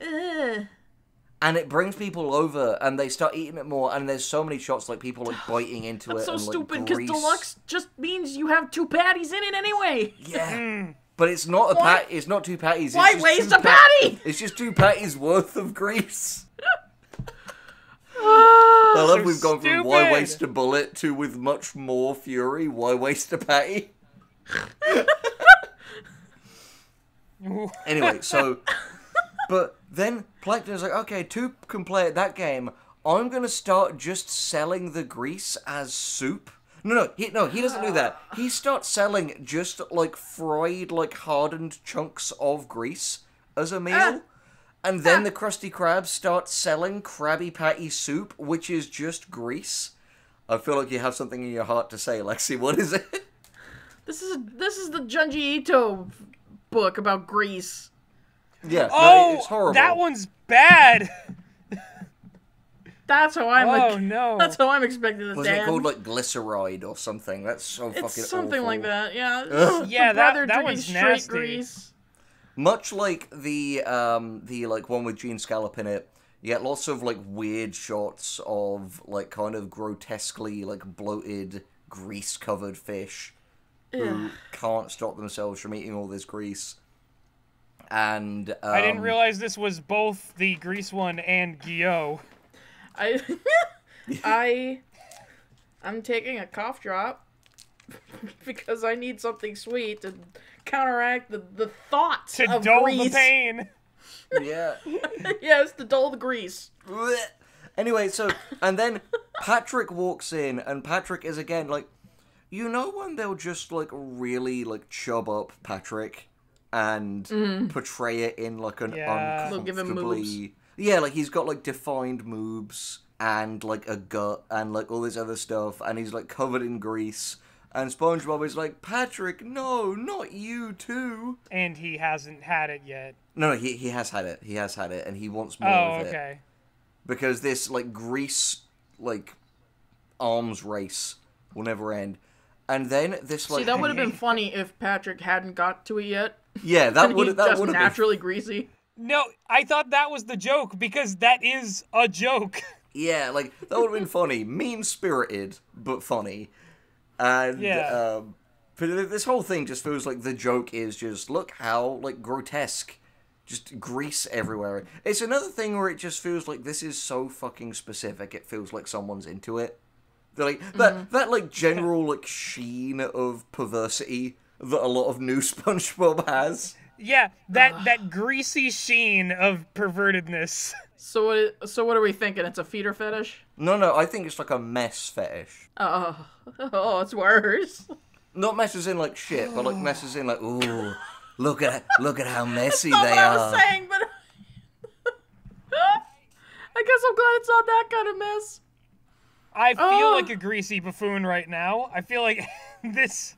Ugh. and it brings people over and they start eating it more and there's so many shots like people like biting into That's it so and, like, stupid because grease. deluxe just means you have two patties in it anyway. yeah mm. But it's not a Why- pat it's not two patties Why it's just waste a patty? it's just two patties worth of grease ah, I love So we've gone from why waste a bullet to with much more fury why waste a patty anyway, so but then Plankton's like, okay, two can play at that game. I'm gonna start just selling the grease as soup. No, no, he no, he doesn't do that. He starts selling just like fried, like hardened chunks of grease as a meal. Ah. And then the Krusty Krab starts selling Krabby Patty soup, which is just grease. I feel like you have something in your heart to say, Lexi. What is it? This is this is the Junji Ito book about grease. yeah, no, Oh, it's horrible. that one's bad. That's how I'm. Oh like, no. That's how I'm expecting this. Wasn't to it called like glyceride or something? That's so fucking It's something awful. like that. Yeah. Ugh. Yeah, The that- brother that drinking one's nasty. Grease. Much like the um the like one with Gene Scallop in it, you get lots of like weird shots of like kind of grotesquely like bloated grease covered fish who can't stop themselves from eating all this grease. And um, I didn't realize this was both the grease one and Gyo. I, I, I'm taking a cough drop because I need something sweet to counteract the, the thoughts To of dull grease. the pain. Yeah. yes, to dull the grease. Anyway, so and then Patrick walks in, and Patrick is again like, you know when they'll just like really like chub up Patrick and mm-hmm. portray it in like an Yeah. They'll give him uncomfortably yeah, like he's got like defined moves and like a gut and like all this other stuff, and he's like covered in grease. And SpongeBob is like, Patrick, no, not you too. And he hasn't had it yet. No, no, he, he has had it. He has had it, and he wants more Oh, of it okay. because this like grease like arms race will never end. And then this like See, that would have been funny if Patrick hadn't got to it yet. yeah that would he's that just would have been naturally greasy. No, I thought that was the joke because that is a joke. yeah like that would have been funny. Mean spirited but funny. And Yeah. um but this whole thing just feels like the joke is just look how like grotesque. Just grease everywhere. It's another thing where it just feels like this is so fucking specific it feels like someone's into it. They're like that that like general like sheen of perversity that a lot of new SpongeBob has. Yeah, that that greasy sheen of pervertedness. So what? So what are we thinking? It's a feeder fetish? No, no, I think it's like a mess fetish. Oh, oh, it's worse. Not messes in like shit, but like messes in like, ooh, look at look at how messy Not they what I was saying, but I guess I'm glad it's not that kind of mess. I feel Oh. like a greasy buffoon right now. I feel like this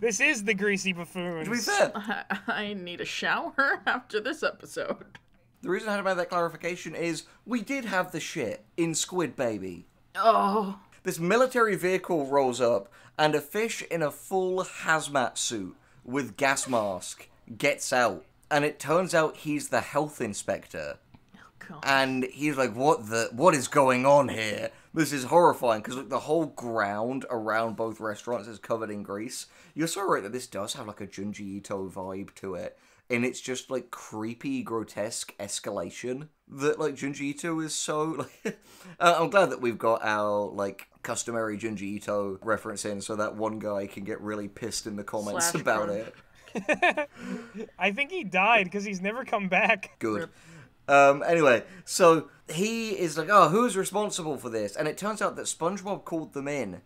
this is the greasy buffoon. To be fair, I, I need a shower after this episode. the reason I had to make that clarification is we did have the shit in Squid Baby. Oh, This military vehicle rolls up, and a fish in a full hazmat suit with gas mask gets out. And it turns out he's the health inspector. Oh god. And he's like, "What the? What is going on here? This is horrifying." Because like the whole ground around both restaurants is covered in grease. You're so right that this does have like a Junji Ito vibe to it, and it's just like creepy, grotesque escalation that like Junji Ito is so. Like, uh, I'm glad that we've got our like customary Junji Ito reference in, so that one guy can get really pissed in the comments Slash about crunch. it. I think he died because he's never come back. Good. Um, anyway, so he is like, oh, who's responsible for this? And it turns out that SpongeBob called them in.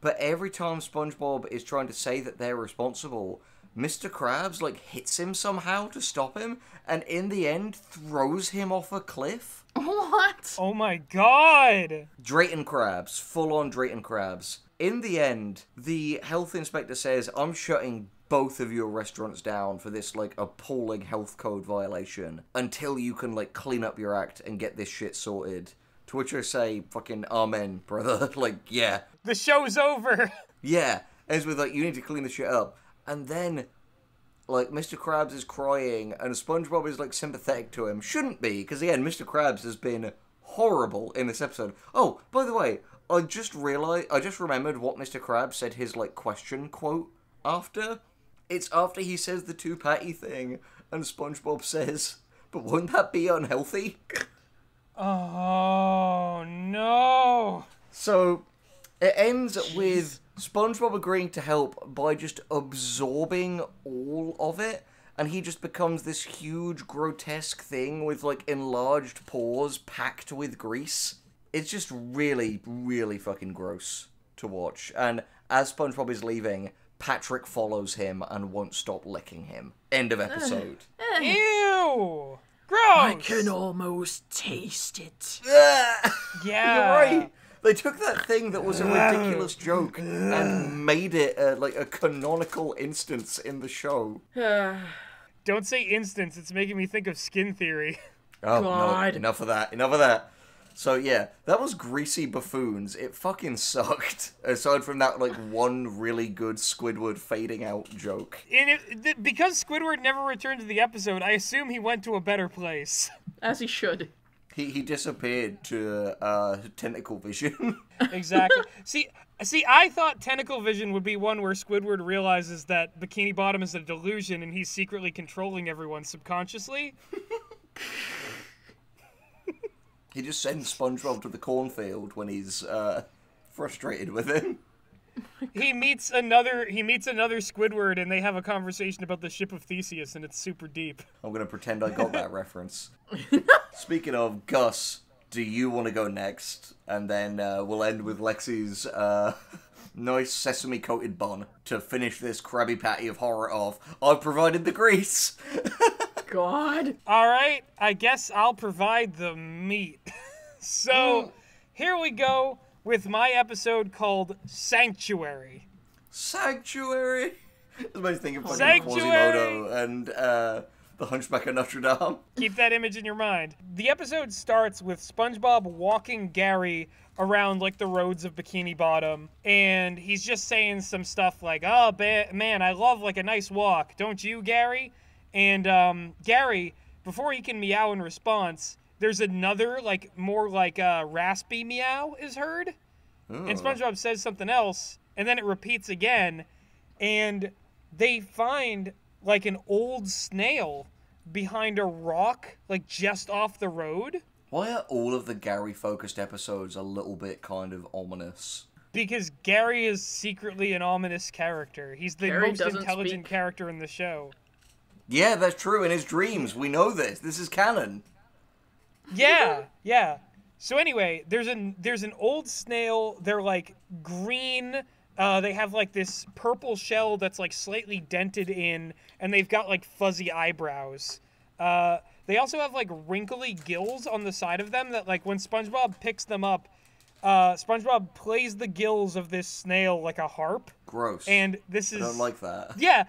But every time SpongeBob is trying to say that they're responsible, Mr. Krabs, like, hits him somehow to stop him, and in the end, throws him off a cliff. what? Oh my god! Drayton Krabs, full on Drayton Krabs. In the end, the health inspector says, I'm shutting both of your restaurants down for this, like, appalling health code violation until you can, like, clean up your act and get this shit sorted. To which I say, fucking amen, brother. like, yeah. The show's over. Yeah. Ends with, like, you need to clean the shit up. And then, like, Mr. Krabs is crying and SpongeBob is, like, sympathetic to him. Shouldn't be, because, again, Mr. Krabs has been horrible in this episode. Oh, by the way, I just realized, I just remembered what Mr. Krabs said his, like, question quote after. It's after he says the two patty thing, and SpongeBob says, but won't that be unhealthy? Oh no! So it ends with SpongeBob agreeing to help by just absorbing all of it, and he just becomes this huge, grotesque thing with like enlarged paws packed with grease. It's just really, really fucking gross to watch. And as SpongeBob is leaving, Patrick follows him and won't stop licking him. End of episode. Ew! Gross! I can almost taste it. Ah! Yeah. You're right. They took that thing that was a ridiculous joke and made it uh, like a canonical instance in the show. Don't say instance, it's making me think of skin theory. Oh God. no! Enough of that. Enough of that. So yeah, that was greasy buffoons. It fucking sucked. Aside from that, like one really good Squidward fading out joke. And it, th- because Squidward never returned to the episode, I assume he went to a better place. As he should. He he disappeared to uh, tentacle vision. exactly. see, see, I thought Tentacle Vision would be one where Squidward realizes that Bikini Bottom is a delusion and he's secretly controlling everyone subconsciously. He just sends SpongeBob to the cornfield when he's uh, frustrated with him. He meets another. He meets another Squidward, and they have a conversation about the ship of Theseus, and it's super deep. I'm gonna pretend I got that reference. Speaking of Gus, do you want to go next? And then uh, we'll end with Lexi's uh, nice sesame coated bun to finish this Krabby Patty of horror off. I've provided the grease. God. All right, I guess I'll provide the meat. so, here we go with my episode called Sanctuary. Sanctuary. I was about thinking fucking Sanctuary. Quasimodo and uh, the Hunchback of Notre Dame. Keep that image in your mind. The episode starts with SpongeBob walking Gary around like the roads of Bikini Bottom, and he's just saying some stuff like, "Oh ba- man, I love like a nice walk, don't you, Gary?" And um, Gary, before he can meow in response, there's another like more like uh, raspy meow is heard, and SpongeBob says something else, and then it repeats again, and they find like an old snail behind a rock, like just off the road, Why are all of the Gary focused episodes a little bit kind of ominous? because Gary is secretly an ominous character. He's the Gary most intelligent speak. character in the show. Yeah, that's true. In his dreams, we know this. This is canon. Yeah, yeah. So anyway, there's an there's an old snail. They're like green, Uh, they have like this purple shell that's like slightly dented in, and they've got like fuzzy eyebrows. Uh, they also have like wrinkly gills on the side of them that like when SpongeBob picks them up, uh, SpongeBob plays the gills of this snail like a harp, Gross. and this I is don't like that. yeah.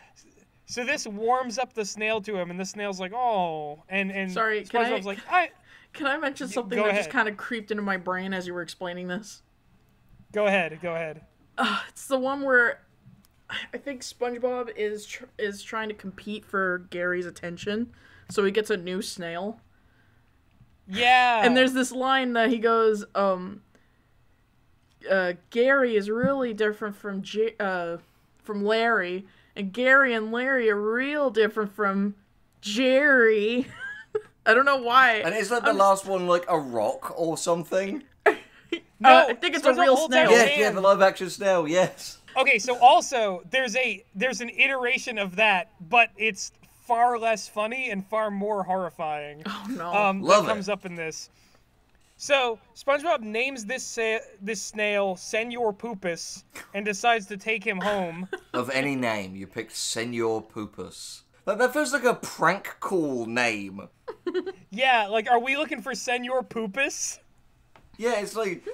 So this warms up the snail to him, and the snail's like, "Oh," and and Sorry, can I- like, "I Can I mention something that just kind of creeped into my brain as you were explaining this? go ahead, go ahead." It's the one where I think SpongeBob is tr- is trying to compete for Gary's attention, so he gets a new snail. Yeah. And there's this line that he goes, um, uh, Gary is really different from J- uh, from Larry, and Gary and Larry are real different from Jerry. I don't know why. And is that the last one like a rock or something? no, Uh, I think it's a real snail. Yeah, yeah, the live action snail, yes. Okay, so also there's a there's an iteration of that, but it's far less funny and far more horrifying. oh no. Um, Love that it. comes up in this. So SpongeBob names this sa- this snail Senor Poopus and decides to take him home. Of any name, you picked Senor Poopus. That, that feels like a prank call name. yeah, like, are we looking for Senor Poopus? Yeah, it's like,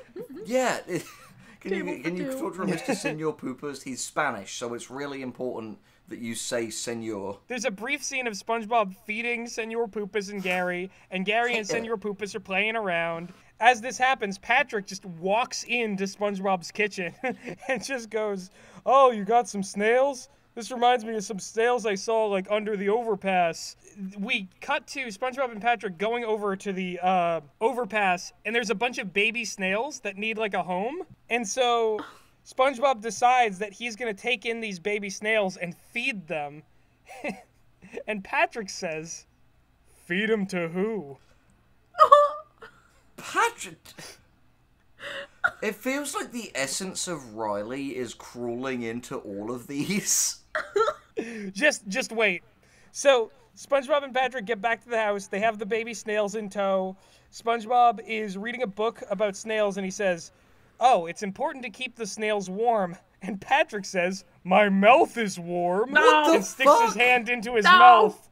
yeah. Can Table you can you talk to Mr. Senor Poopus? He's Spanish, so it's really important that you say Senor. There's a brief scene of SpongeBob feeding Senor Poopus and Gary, and Gary and Senor Poopus are playing around. As this happens, Patrick just walks into SpongeBob's kitchen and just goes, "Oh, you got some snails? This reminds me of some snails I saw like under the overpass." We cut to SpongeBob and Patrick going over to the uh, overpass, and there's a bunch of baby snails that need like a home, and so. SpongeBob decides that he's going to take in these baby snails and feed them. and Patrick says, Feed them to who? Patrick. It feels like the essence of Riley is crawling into all of these. Just just wait. So, SpongeBob and Patrick get back to the house. They have the baby snails in tow. SpongeBob is reading a book about snails and he says, "Oh, it's important to keep the snails warm." And Patrick says, "My mouth is warm." What the and sticks his hand into his No. mouth.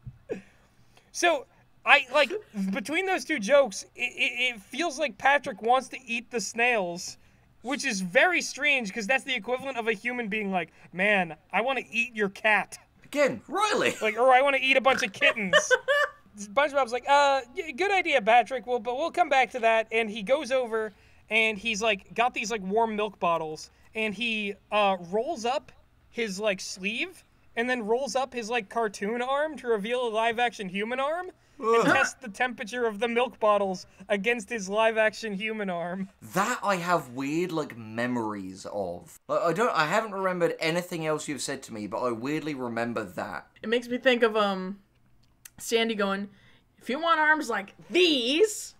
So, I like between those two jokes, it, it, it feels like Patrick wants to eat the snails, which is very strange because that's the equivalent of a human being like, "Man, I want to eat your cat." Again, Riley. like, or I want to eat a bunch of kittens. SpongeBob's like, uh, good idea, Patrick. Well, but we'll come back to that. And he goes over and he's like, got these like warm milk bottles, and he uh rolls up his like sleeve, and then rolls up his like cartoon arm to reveal a live action human arm. And Ugh. test the temperature of the milk bottles against his live action human arm. That I have weird like memories of. Like, I don't. I haven't remembered anything else you've said to me, but I weirdly remember that. It makes me think of um Sandy going, if you want arms like these,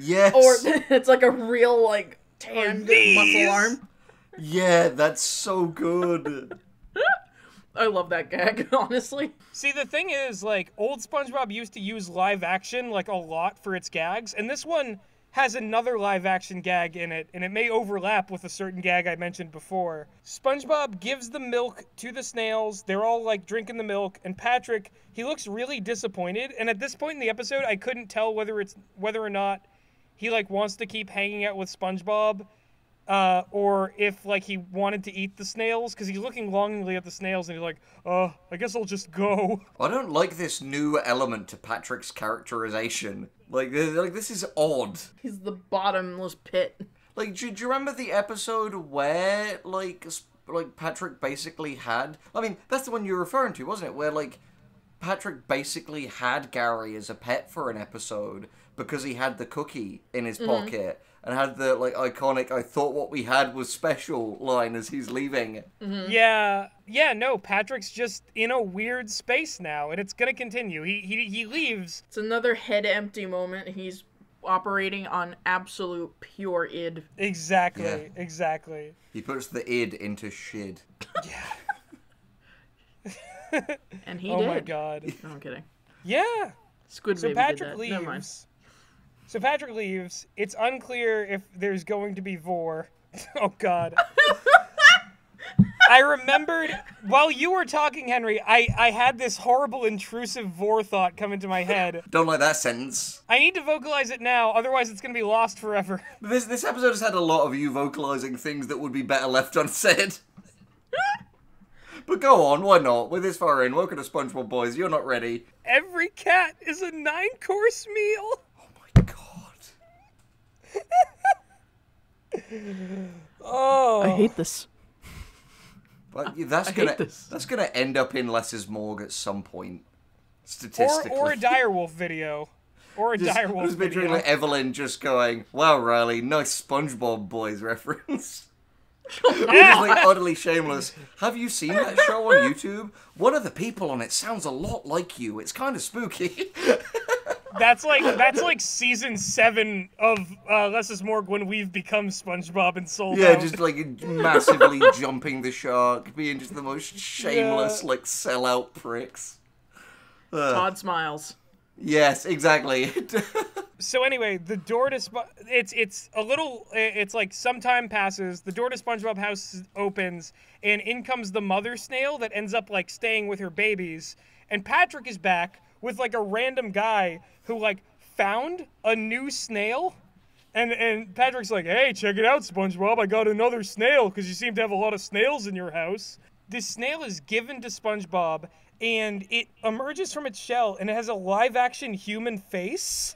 Yes. or it's like a real like tanned these. muscle arm. yeah, that's so good. I love that gag, honestly. See, the thing is, like, old SpongeBob used to use live action, like, a lot for its gags, and this one has another live action gag in it, and it may overlap with a certain gag I mentioned before. SpongeBob gives the milk to the snails, they're all, like, drinking the milk, and Patrick, he looks really disappointed, and at this point in the episode, I couldn't tell whether it's, whether or not he, like, wants to keep hanging out with SpongeBob, uh, or if like he wanted to eat the snails because he's looking longingly at the snails and he's like, "Uh, I guess I'll just go." I don't like this new element to Patrick's characterization. Like, like this is odd. He's the bottomless pit. Like, do, do you remember the episode where like like Patrick basically had? I mean, that's the one you're referring to, wasn't it? Where like Patrick basically had Gary as a pet for an episode because he had the cookie in his mm-hmm. pocket and had the like iconic "I thought what we had was special" line as he's leaving. Mm-hmm. Yeah, yeah, no, Patrick's just in a weird space now, and it's gonna continue. He he he leaves. It's another head empty moment. He's operating on absolute pure id. Exactly, Yeah. exactly. He puts the id into shid. Yeah. and he oh did. my god. No, I'm kidding. Yeah. Squid So Baby Patrick did that. Never mind. leaves. So Patrick leaves. It's unclear if there's going to be Vor. oh god. I remembered while you were talking, Henry. I I had this horrible intrusive vor thought come into my head. Don't like that sentence. I need to vocalize it now, otherwise it's gonna be lost forever. This this episode has had a lot of you vocalizing things that would be better left unsaid. but go on, why not? We're this far in. Welcome to SpongeBob Boys. You're not ready. Every cat is a nine course meal. My God. Oh, I hate this. But that's I gonna this. that's gonna end up in Less's morgue at some point. Statistically. or a direwolf video, or a Just- I direwolf was picturing video. like Evelyn just going, "Wow, Riley, nice SpongeBob Boys reference." Just like utterly shameless. Have you seen that show on YouTube? One of the people on it sounds a lot like you. It's kind of spooky. That's like that's like season seven of uh, Less is Morgue when we've become SpongeBob and sold yeah, out. just like massively jumping the shark, being just the most shameless, Yeah. like sellout pricks. Ugh. Todd smiles. Yes, exactly. So anyway, the door to Sp- it's it's a little it's like some time passes. The door to SpongeBob house opens, and in comes the mother snail that ends up like staying with her babies. And Patrick is back with like a random guy who like found a new snail. And and Patrick's like, "Hey, check it out, SpongeBob! I got another snail because you seem to have a lot of snails in your house." This snail is given to SpongeBob, and it emerges from its shell, and it has a live-action human face.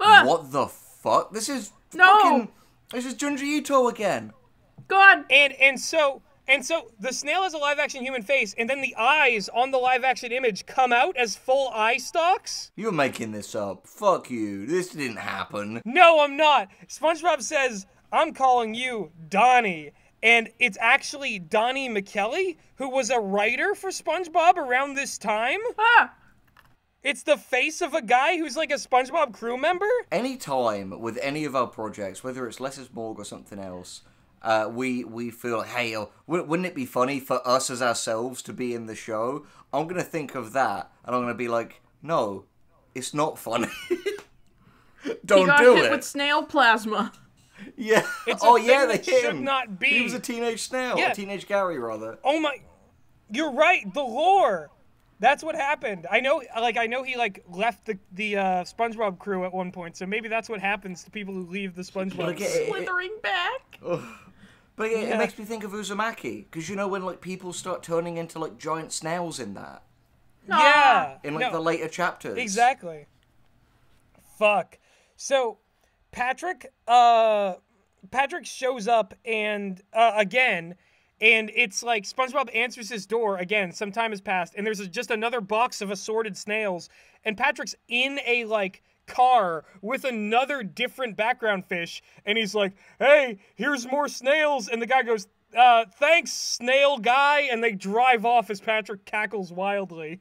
Ah, what the fuck? This is No! fucking. This is Junji Ito again. God. And and so and so the snail has a live action human face, and then the eyes on the live action image come out as full eye stalks. You're making this up. Fuck you. This didn't happen. No, I'm not. SpongeBob says, I'm calling you Donnie. And it's actually Dani Michaeli, who was a writer for SpongeBob around this time. Ah. It's the face of a guy who's like a SpongeBob crew member. Any time with any of our projects, whether it's Less's Morgue or something else, uh, we we feel hey, oh, wou- wouldn't it be funny for us as ourselves to be in the show? I'm gonna think of that, and I'm gonna be like, no, it's not funny. He Don't got do hit it. with snail plasma. Yeah. It's oh yeah, they hit should him. not be. He was a teenage snail. Yeah. A teenage Gary, rather. Oh my You're right, the lore. That's what happened. I know like I know he like left the the uh, SpongeBob crew at one point, so maybe that's what happens to people who leave the SpongeBob. Like, Slithering back. But yeah, Yeah. it makes me think of Uzumaki because you know when like people start turning into like giant snails in that yeah. in like no, the later chapters. Exactly. Fuck. So Patrick uh Patrick shows up and uh, again and it's like SpongeBob answers his door again. Some time has passed, and there's a, just another box of assorted snails. And Patrick's in a like car with another different background fish, and he's like, "Hey, here's more snails." And the guy goes, uh, "Thanks, snail guy," and they drive off as Patrick cackles wildly.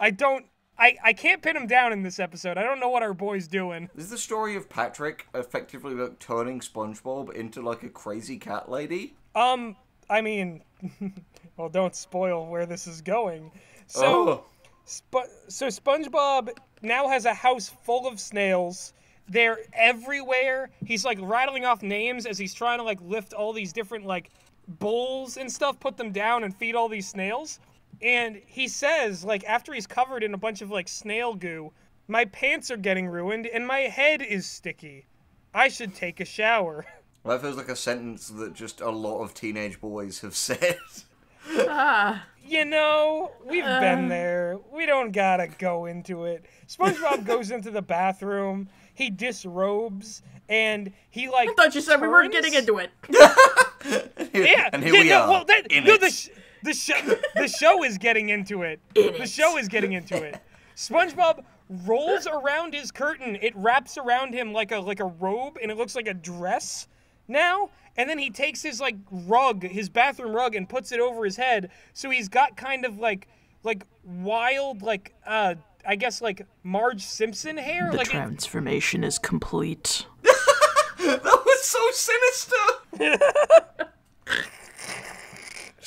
I don't. I, I can't pin him down in this episode. I don't know what our boy's doing. This is the story of Patrick effectively like turning SpongeBob into like a crazy cat lady. Um, I mean, well, don't spoil where this is going. So, Oh. Sp- so SpongeBob now has a house full of snails. They're everywhere. He's like rattling off names as he's trying to like lift all these different like bowls and stuff, put them down, and feed all these snails. And he says, like, after he's covered in a bunch of like snail goo, my pants are getting ruined and my head is sticky. I should take a shower. That feels like a sentence that just a lot of teenage boys have said. Ah. You know, we've been uh. there. We don't gotta go into it. SpongeBob goes into the bathroom. He disrobes and he like. I thought you said we weren't getting into it. Yeah, and here yeah, we no, are. Well, that, in no, it. the sh- the show the show is getting into it. the show is getting into it. SpongeBob rolls around his curtain. It wraps around him like a like a robe, and it looks like a dress now. And then he takes his like rug, his bathroom rug, and puts it over his head. So he's got kind of like like wild like uh I guess like Marge Simpson hair. The like transformation is complete. that was so sinister.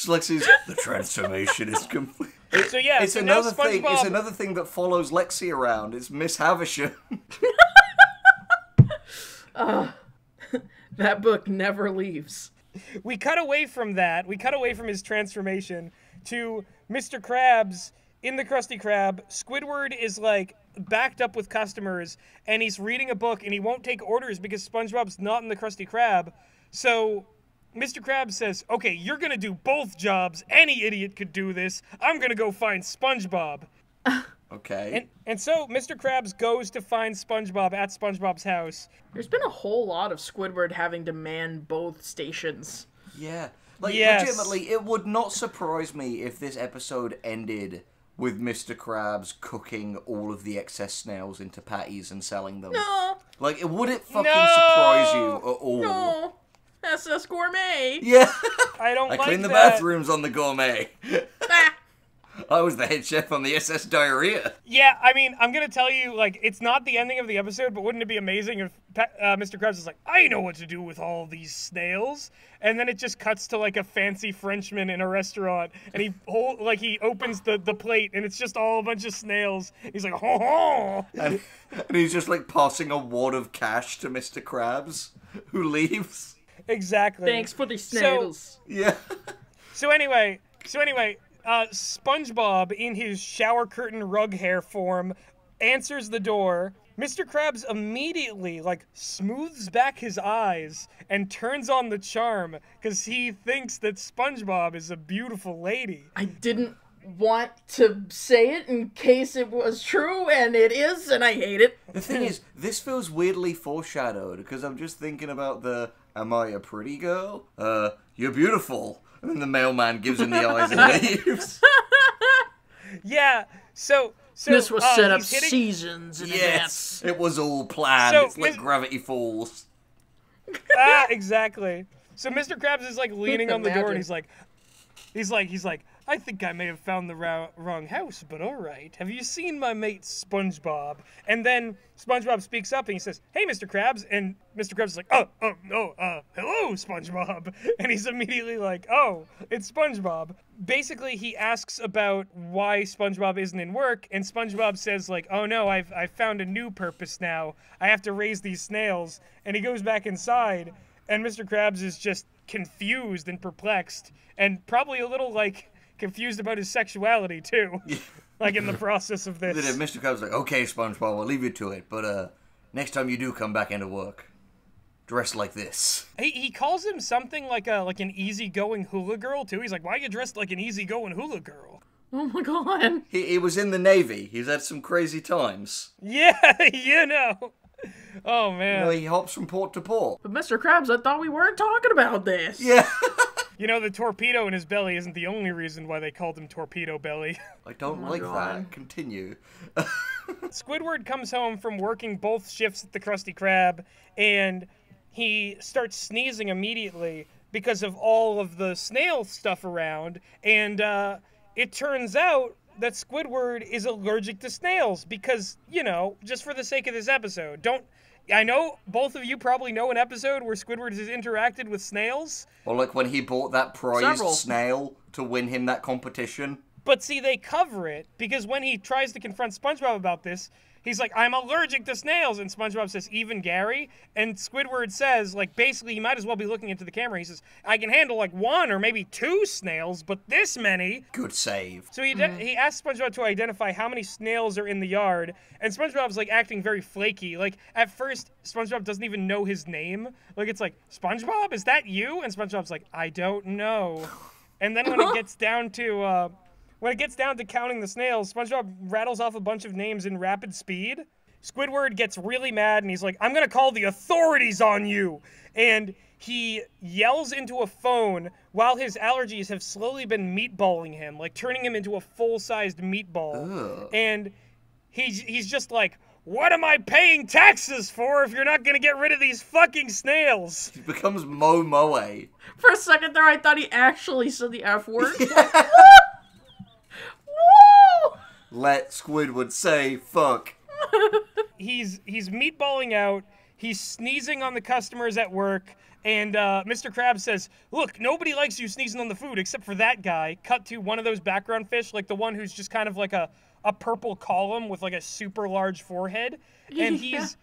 Lexi's the transformation is complete. so yeah. It's so another thing. It's another thing that follows Lexi around. It's Miss Havisham. That book never leaves. we cut away from that. We cut away from his transformation to Mr. Krabs in the Krusty Krab. Squidward is like backed up with customers and he's reading a book and he won't take orders because SpongeBob's not in the Krusty Krab. So Mr. Krabs says, Okay, you're gonna do both jobs. Any idiot could do this. I'm gonna go find SpongeBob. Okay. And, and so Mr. Krabs goes to find SpongeBob at SpongeBob's house. There's been a whole lot of Squidward having to man both stations. Yeah. Like, Yes. legitimately, it would not surprise me if this episode ended with Mr. Krabs cooking all of the excess snails into patties and selling them. No, Like, it would it fucking No! surprise you at all? no, SS Gourmet. Yeah. I don't I like cleaned the that. bathrooms on the gourmet. I was the head chef on the SS Diarrhea. Yeah, I mean, I'm gonna tell you, like, it's not the ending of the episode, but wouldn't it be amazing if Pa- uh, Mr. Krabs is like, I know what to do with all these snails, and then it just cuts to like a fancy Frenchman in a restaurant, and he hold, like he opens the the plate, and it's just all a bunch of snails. He's like, ho ho. And, and he's just like passing a wad of cash to Mr. Krabs, who leaves. Exactly. Thanks for the So- snails. Yeah. So anyway, so anyway, uh, SpongeBob in his shower curtain rug hair form answers the door. Mr. Krabs immediately like smooths back his eyes and turns on the charm because he thinks that SpongeBob is a beautiful lady. I didn't want to say it in case it was true, and it is, and I hate it. The thing is, this feels weirdly foreshadowed because I'm just thinking about the "Am I a pretty girl?" Uh, you're beautiful. And then the mailman gives him the eyes and leaves. Yeah. So so This was uh, set up hitting- seasons in yes, it was all planned. So, it's like Gravity Falls. ah, exactly. So Mr. Krabs is like leaning on the door and he's like, he's like, he's like, I think I may have found the rou- wrong house, but all right. Have you seen my mate SpongeBob? And then SpongeBob speaks up and he says, Hey, Mr. Krabs. And Mr. Krabs is like, Oh, oh, no, uh, hello, SpongeBob. And he's immediately like, Oh, it's SpongeBob. Basically, he asks about why SpongeBob isn't in work, and SpongeBob says like, "Oh no, I've I've found a new purpose now. I have to raise these snails." And he goes back inside, and Mr. Krabs is just confused and perplexed, and probably a little like confused about his sexuality too. like in the process of Then this. Mr. Krabs like, "Okay, SpongeBob, I'll leave you to it, but uh, next time you do come back into work, dress like this." He, he calls him something like a like an easygoing hula girl too. He's like, "Why are you dressed like an easygoing hula girl?" Oh my god. He, he was in the Navy. He's had some crazy times. Yeah, you know. Oh You man. know, he hops from port to port. But Mr. Krabs, I thought we weren't talking about this. Yeah. You know, the torpedo in his belly isn't the only reason why they called him Torpedo Belly. I don't my like God. that. Continue. Squidward comes home from working both shifts at the Krusty Krab, and he starts sneezing immediately because of all of the snail stuff around. And uh, it turns out that Squidward is allergic to snails because, you know, just for the sake of this episode, don't. I know both of you probably know an episode where Squidward has interacted with snails. Or like when he bought that prized Several. snail to win him that competition. But see, they cover it because when he tries to confront SpongeBob about this, he's like, "I'm allergic to snails," and SpongeBob says, "Even Gary." And Squidward says, like, basically, he might as well be looking into the camera. He says, "I can handle like one or maybe two snails, but this many." Good save. So he he asks SpongeBob to identify how many snails are in the yard, and SpongeBob's like acting very flaky. Like at first, SpongeBob doesn't even know his name. Like it's like, "SpongeBob, is that you?" And SpongeBob's like, "I don't know." And then when it gets down to uh, when it gets down to counting the snails, SpongeBob rattles off a bunch of names in rapid speed. Squidward gets really mad and he's like, I'm gonna call the authorities on you! And he yells into a phone while his allergies have slowly been meatballing him, like turning him into a full sized meatball. Ugh. And he's, he's just like, What am I paying taxes for if you're not gonna get rid of these fucking snails? He becomes Mo Moe. For a second there, I thought he actually said the F word. Woo! Let Squidward say fuck. he's he's meatballing out. He's sneezing on the customers at work, and uh, Mr. Krabs says, "Look, nobody likes you sneezing on the food except for that guy." Cut to one of those background fish, like the one who's just kind of like a a purple column with like a super large forehead, and Yeah. he's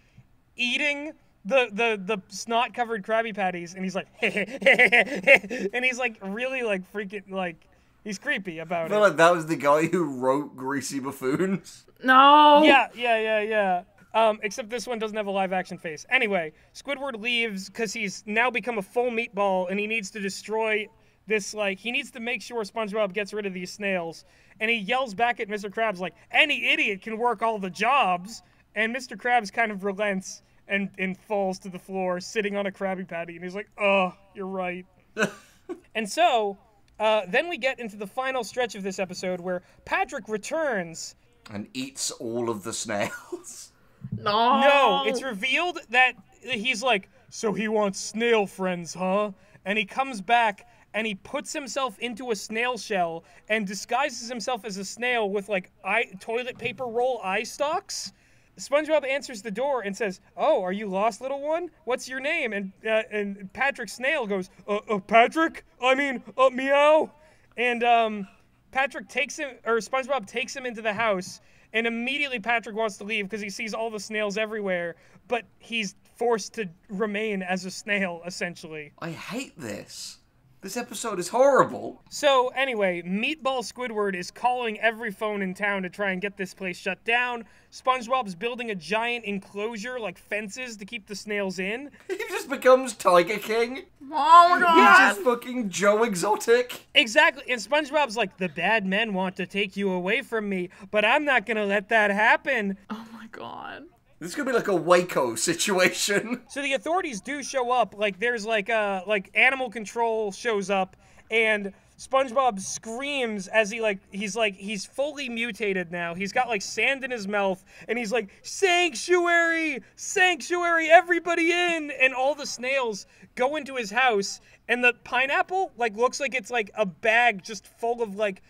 eating the the the snot covered Krabby Patties, and he's like, and he's like really like freaking like he's creepy about I feel it. like that was the guy who wrote Greasy Buffoons. No. Yeah, yeah, yeah, yeah. Um, except this one doesn't have a live action face. Anyway, Squidward leaves because he's now become a full meatball and he needs to destroy this, like, he needs to make sure SpongeBob gets rid of these snails. And he yells back at Mr. Krabs, like, any idiot can work all the jobs. And Mr. Krabs kind of relents and, and falls to the floor, sitting on a Krabby Patty. And he's like, oh, you're right. and so, uh, then we get into the final stretch of this episode where Patrick returns And eats all of the snails. No. No, it's revealed that he's like, so he wants snail friends, huh? And he comes back and he puts himself into a snail shell and disguises himself as a snail with like eye, toilet paper roll eye stalks. SpongeBob answers the door and says, "Oh, are you lost, little one? What's your name?" And uh, and Patrick Snail goes, "Uh, uh Patrick? I mean, uh, meow." And um, Patrick takes him, or SpongeBob takes him into the house, and immediately Patrick wants to leave because he sees all the snails everywhere, but he's forced to remain as a snail, essentially. I hate this. This episode is horrible. So, anyway, Meatball Squidward is calling every phone in town to try and get this place shut down. SpongeBob's building a giant enclosure, like fences, to keep the snails in. He just becomes Tiger King. Oh my god! He's just fucking Joe Exotic. Exactly. And SpongeBob's like, the bad men want to take you away from me, but I'm not going to let that happen. Oh my god. This is gonna be like a Waco situation. So the authorities do show up. Like there's like uh like animal control shows up and SpongeBob screams as he like he's like he's fully mutated now. He's got like sand in his mouth and he's like sanctuary, sanctuary, everybody in and all the snails go into his house and the pineapple like looks like it's like a bag just full of like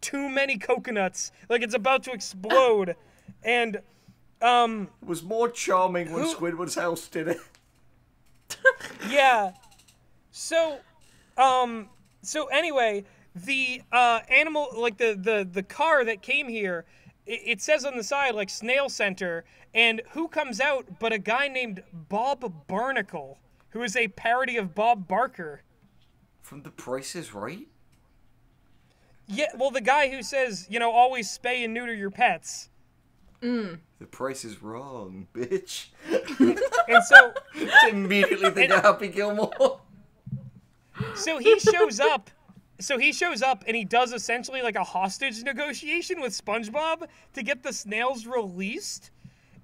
too many coconuts. Like it's about to explode. And um It was more charming when Who- Squidward's house did it. Yeah. So, um, so anyway, the uh, animal, like the the the car that came here, it, it says on the side like Snail Center, and who comes out but a guy named Bob Barnacle, who is a parody of Bob Barker. From The Price is Right? Yeah, well, the guy who says, you know, always spay and neuter your pets. The price is wrong, bitch. And so, immediately think of Happy Gilmore. so he shows up. So he shows up and he does essentially like a hostage negotiation with SpongeBob to get the snails released.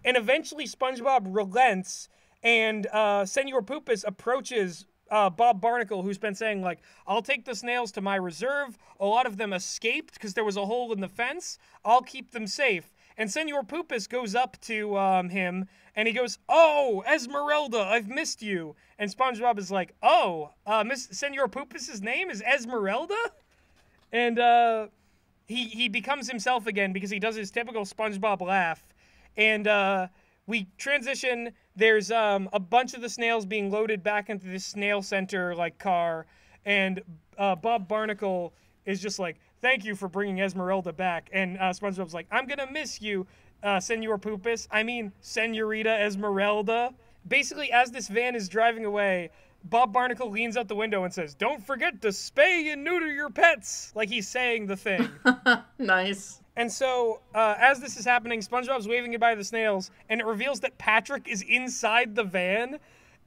And eventually SpongeBob relents and uh, Senor Poopus approaches uh, Bob Barnacle, who's been saying, like, I'll take the snails to my reserve. A lot of them escaped because there was a hole in the fence. I'll keep them safe. And Senor Poopus goes up to um, him and he goes, Oh, Esmeralda, I've missed you. And SpongeBob is like, Oh, uh, Miss Senor Poopus's name is Esmeralda? And uh, he, he becomes himself again because he does his typical SpongeBob laugh. And uh, we transition. There's um, a bunch of the snails being loaded back into this snail center like car. And uh, Bob Barnacle is just like, Thank you for bringing Esmeralda back. And uh, SpongeBob's like, I'm going to miss you, uh, Senor Poopus. I mean, Senorita Esmeralda. Basically, as this van is driving away, Bob Barnacle leans out the window and says, Don't forget to spay and neuter your pets. Like he's saying the thing. Nice. And so, uh, as this is happening, SpongeBob's waving goodbye to the snails, and it reveals that Patrick is inside the van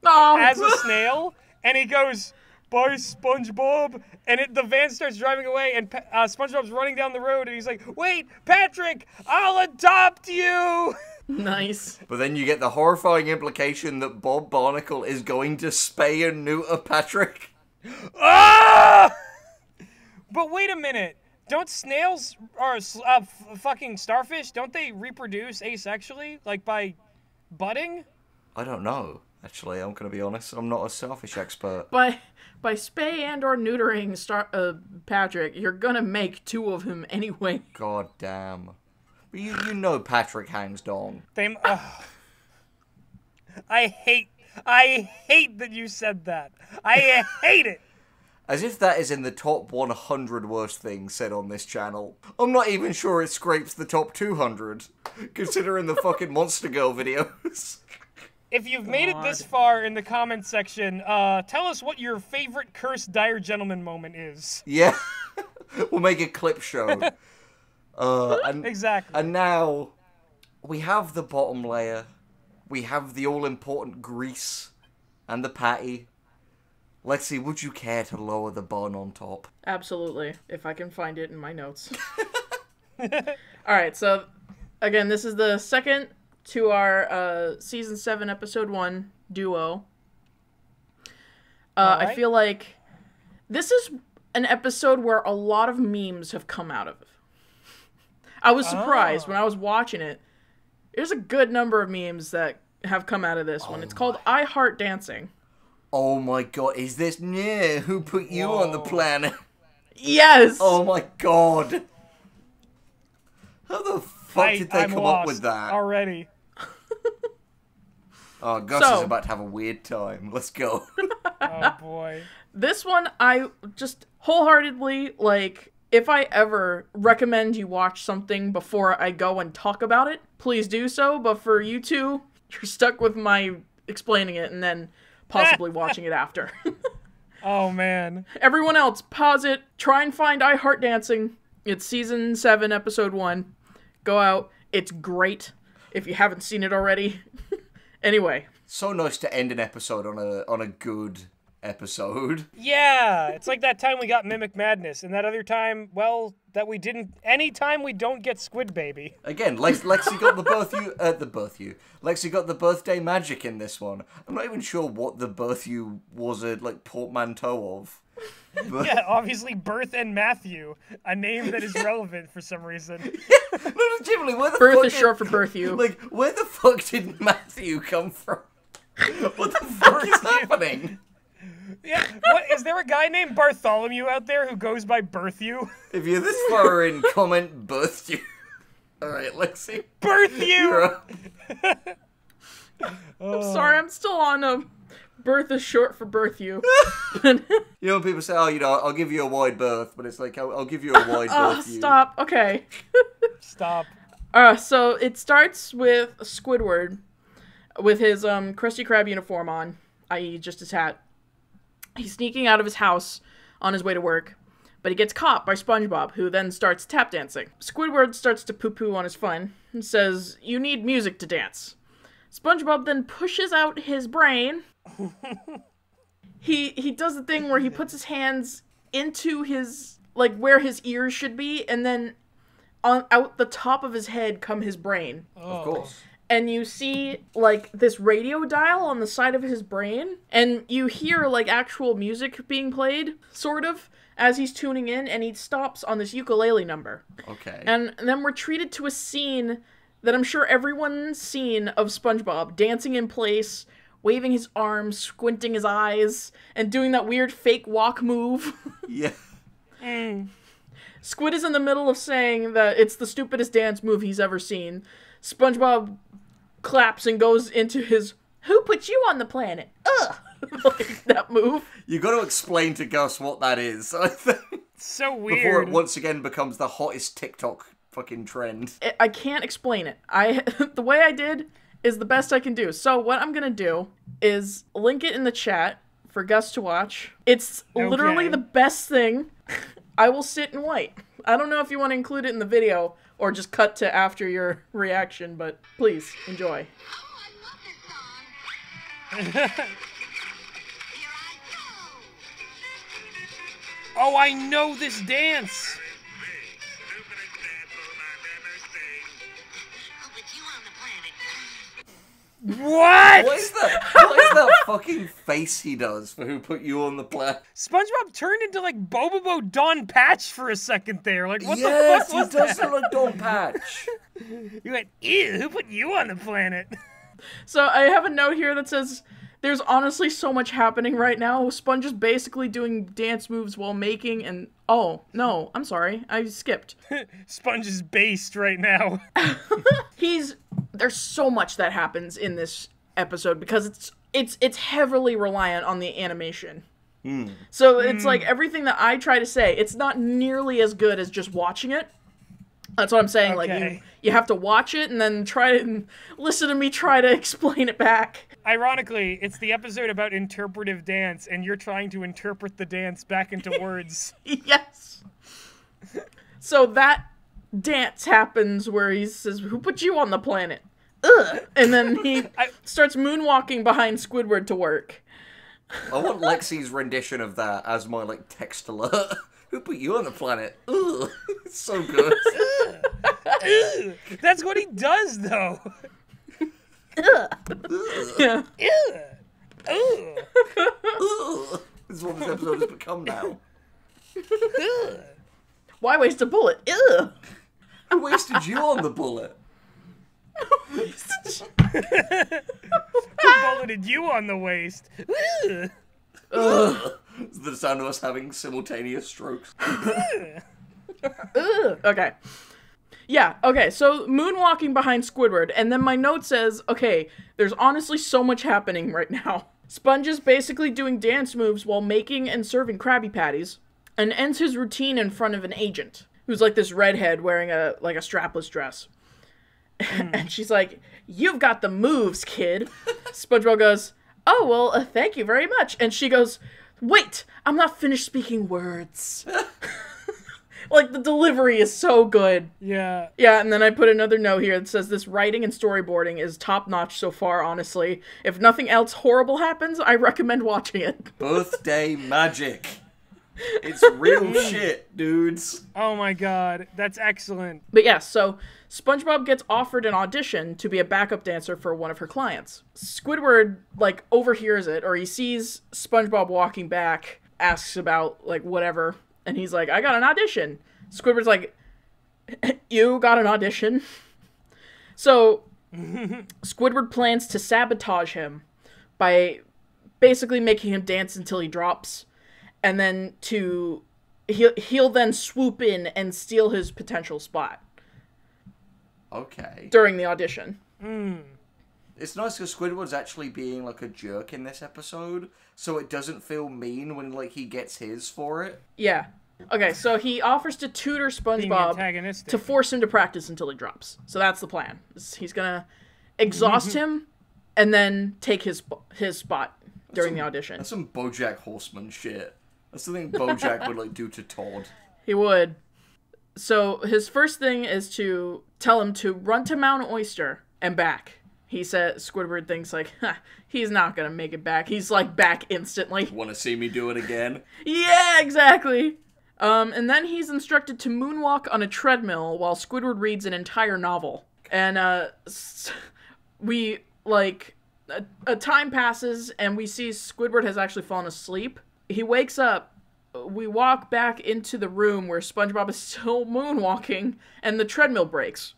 Oh. as a snail, and he goes, "Bye, SpongeBob," and it, the van starts driving away, and uh, SpongeBob's running down the road, and he's like, "Wait, Patrick, I'll adopt you." nice. But then you get the horrifying implication that Bob Barnacle is going to spay and neuter Patrick. ah! But wait a minute. Don't snails or uh, f- fucking starfish? Don't they reproduce asexually, like by budding? I don't know. Actually, I'm gonna be honest. I'm not a selfish expert. By by spay and or neutering Star uh, Patrick, you're gonna make two of him anyway. God damn. But you, you know Patrick hangs dong. They. ugh. I hate. I hate that you said that. I hate it. As if that is in the top 100 worst things said on this channel. I'm not even sure it scrapes the top 200, considering the fucking Monster Girl videos. If you've made it this far in the comments section, uh, tell us what your favorite cursed dire gentleman moment is. Yeah, we'll make a clip show. Uh, and, Exactly. and now we have the bottom layer. We have the all important grease and the patty. Lexi, would you care to lower the bun on top? Absolutely, if I can find it in my notes. All right, so again, this is the second to our uh, season seven, episode one duo. Uh, I feel like this is an episode where a lot of memes have come out of. I was surprised when I was watching it. There's a good number of memes that have come out of this one. It's called I Heart Dancing. Oh my god, is this yeah? Who put you on the planet? Yes. Oh my god. How the fuck I, did they I'm come lost up with that? already. Oh, Gus So- is about to have a weird time. Let's go. Oh boy. this one I just wholeheartedly like if I ever recommend you watch something before I go and talk about it, please do so. But for you two, you're stuck with my explaining it and then possibly watching it after. Oh man. Everyone else, pause it, try and find I Heart Dancing. It's season 7, episode 1. Go out. It's great if you haven't seen it already. Anyway, so nice to end an episode on a on a good episode. Yeah, it's like that time we got Mimic Madness, and that other time, well, that we didn't. Any time we don't get Squid Baby. Again, Lex, Lexi got the birth you uh, the birth you. Lexi got the birthday magic in this one. I'm not even sure what the birth you was a like portmanteau of. But, Yeah, obviously, Birth and Matthew, a name that is relevant for some reason. no, legitimately, where the birth fuck is did- short for birth you. Like, where the fuck did Matthew come from? What the fuck is happening? Yeah, what is there a guy named Bartholomew out there who goes by Birth You? If you're this far in, comment birth you. Alright, Lexi. Birth you're You. up. Sorry, I'm still on um birth is short for birth you. You know when people say, oh, you know, I'll give you a wide berth, but it's like, I'll, I'll give you a wide Oh, berth. you. stop. Okay. Stop. Uh, so it starts with Squidward with his um Krusty Krab uniform on, i.e., just his hat. He's sneaking out of his house on his way to work, but he gets caught by SpongeBob, who then starts tap dancing. Squidward starts to poo poo on his fun and says, You need music to dance. SpongeBob then pushes out his brain. he he does the thing where he puts his hands into his like where his ears should be, and then on out the top of his head come his brain Of course. and you see like this radio dial on the side of his brain and you hear like actual music being played sort of as he's tuning in and he stops on this ukulele number Okay. and then we're treated to a scene that i'm sure everyone's seen of spongebob dancing in place waving his arms squinting his eyes and doing that weird fake walk move yeah. Mm. Squid is in the middle of saying that it's the stupidest dance move he's ever seen. SpongeBob claps and goes into his "Who put you on the planet?" Ugh, like that move. you got to explain to Gus what that is, I think. So weird. Before it once again becomes the hottest TikTok fucking trend. I- I can't explain it. I the way I did is the best I can do. So what I'm gonna do is link it in the chat for Gus to watch. It's literally the best thing. I will sit and wait. I don't know if you want to include it in the video or just cut to after your reaction, but please enjoy. Oh, I love this song. Here I go. oh, I know this dance. What? What is that? What is that fucking face he does for who put you on the planet? SpongeBob turned into like Bobobo Don Patch for a second there. Like, what yes, the fuck was he does that? look like Don Patch. You went, ew, who put you on the planet? So I have a note here that says there's honestly so much happening right now. Sponge is basically doing dance moves while making and oh, no, I'm sorry. I skipped. Sponge is based right now. He's there's so much that happens in this episode because it's it's it's heavily reliant on the animation. Hmm. So it's hmm. like everything that I try to say, it's not nearly as good as just watching it. That's what I'm saying. Like you, you have to watch it and then try to listen to me try to explain it back. Ironically, it's the episode about interpretive dance, and you're trying to interpret the dance back into words. yes. So that dance happens where he says, "Who put you on the planet?" Ugh. And then he I- starts moonwalking behind Squidward to work. I want Lexi's rendition of that as my like text alert. Who put you on the planet? Ugh. It's so good. That's what he does, though. Yeah. Ew. Ew. Ugh. This is what this episode has become now. Why waste a bullet? Ugh. I wasted you on the bullet. Who bulleted you on the waist? Ew. It's the sound of us having simultaneous strokes. Ugh. Okay. Yeah, okay, so moonwalking behind Squidward, and then my note says, okay, there's honestly so much happening right now. Sponge is basically doing dance moves while making and serving Krabby Patties, and ends his routine in front of an agent, who's like this redhead wearing a like a strapless dress. and she's like, You've got the moves, kid. SpongeBob goes, Oh, well, uh, thank you very much. And she goes, Wait, I'm not finished speaking words. like, the delivery is so good. Yeah. Yeah, and then I put another note here that says this writing and storyboarding is top notch so far, honestly. If nothing else horrible happens, I recommend watching it. Birthday magic. It's real shit, dudes. Oh my god. That's excellent. But yeah, so SpongeBob gets offered an audition to be a backup dancer for one of her clients. Squidward like overhears it or he sees SpongeBob walking back, asks about like whatever, and he's like, "I got an audition." Squidward's like, "You got an audition?" So Squidward plans to sabotage him by basically making him dance until he drops and then to he'll, he'll then swoop in and steal his potential spot Okay. during the audition. Hmm. It's nice because Squidward's actually being like a jerk in this episode, so it doesn't feel mean when like he gets his for it. Yeah. Okay, so he offers to tutor SpongeBob to force him to practice until he drops. So that's the plan. He's gonna exhaust mm-hmm. him and then take his his spot during the audition. That's some BoJack Horseman shit. That's something BoJack would like do to Todd. He would. So his first thing is to tell him to run to Mount Oyster and back. He said Squidward thinks like, he's not gonna make it back. He's like back instantly. Want to see me do it again? Yeah, exactly. Um, and then he's instructed to moonwalk on a treadmill while Squidward reads an entire novel. And uh, we like a, a time passes and we see Squidward has actually fallen asleep. He wakes up. We walk back into the room where SpongeBob is still moonwalking, and the treadmill breaks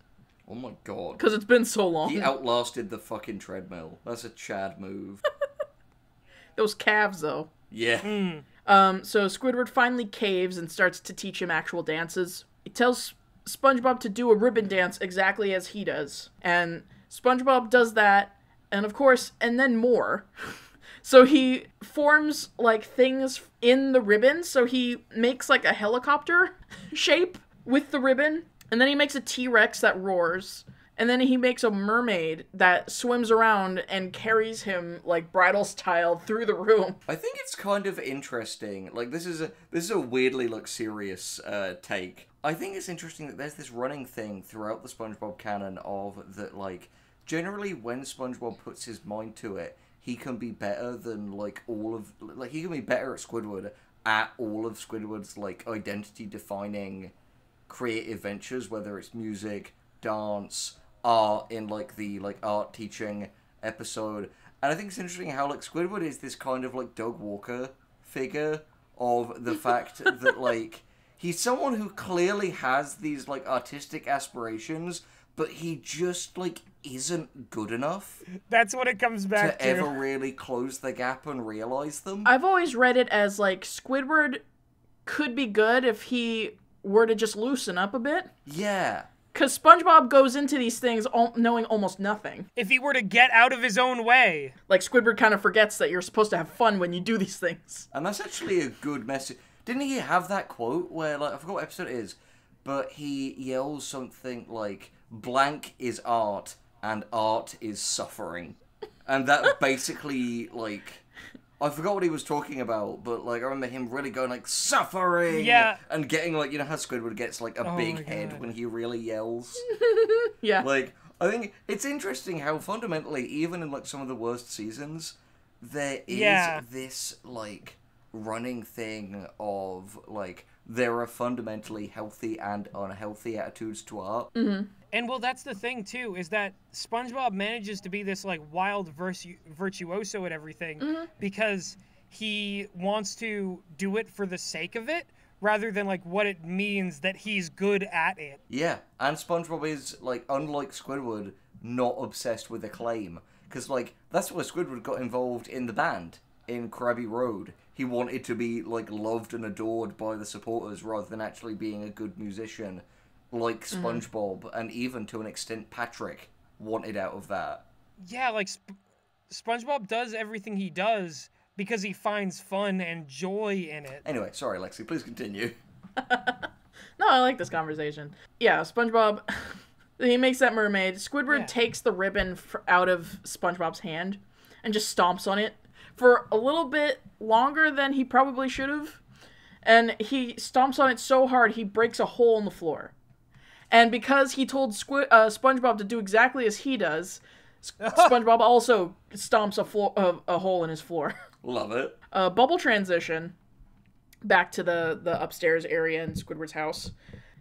Oh my god. because it's been so long. He outlasted the fucking treadmill. That's a Chad move. Those calves, though. Yeah. Um, so Squidward finally caves and starts to teach him actual dances. He tells SpongeBob to do a ribbon dance exactly as he does. And SpongeBob does that, and of course, and then more. So he forms like things in the ribbon. So he makes like a helicopter shape with the ribbon, and then he makes a T Rex that roars. And then he makes a mermaid that swims around and carries him like bridal style through the room. I think it's kind of interesting. Like this is a this is a weirdly like serious uh, take. I think it's interesting that there's this running thing throughout the SpongeBob canon of that like generally when SpongeBob puts his mind to it, he can be better than like all of like he can be better at Squidward at all of Squidward's like identity defining creative ventures, whether it's music, dance, art in like the like art teaching episode. And I think it's interesting how like Squidward is this kind of like Doug Walker figure of the fact that like he's someone who clearly has these like artistic aspirations, but he just like isn't good enough That's what it comes back to to. ever really close the gap and realize them. I've always read it as like Squidward could be good if he were to just loosen up a bit. yeah. Because SpongeBob goes into these things all, knowing almost nothing. If he were to get out of his own way. Like, Squidward kind of forgets that you're supposed to have fun when you do these things. And that's actually a good message. Didn't he have that quote where, like, I forgot what episode it is, but he yells something like blank is art and art is suffering. And that basically like I forgot what he was talking about, but like I remember him really going like suffering Yeah. and getting like you know how Squidward gets like a Oh big head when he really yells. Yeah. like I think it's interesting how fundamentally even in like some of the worst seasons there is Yeah. this like running thing of like there are fundamentally healthy and unhealthy attitudes to art. Mm-hmm. And well, that's the thing too, is that SpongeBob manages to be this like wild virtu- virtuoso at everything mm-hmm. because he wants to do it for the sake of it rather than like what it means that he's good at it. Yeah, and SpongeBob is like unlike Squidward, not obsessed with acclaim because like that's where Squidward got involved in the band in Krabby Road. He wanted to be like loved and adored by the supporters rather than actually being a good musician, like mm-hmm. SpongeBob and even to an extent Patrick wanted out of that. Yeah, like Sp- SpongeBob does everything he does because he finds fun and joy in it. Anyway, sorry, Lexi, please continue. No, I like this conversation. Yeah, SpongeBob. he makes that mermaid. Squidward Yeah. takes the ribbon f- out of SpongeBob's hand and just stomps on it for a little bit longer than he probably should have. And he stomps on it so hard he breaks a hole in the floor. And because he told Squi- uh, SpongeBob to do exactly as he does, S- SpongeBob also stomps a, floor, uh, a hole in his floor. Love it. uh, bubble transition back to the the upstairs area in Squidward's house.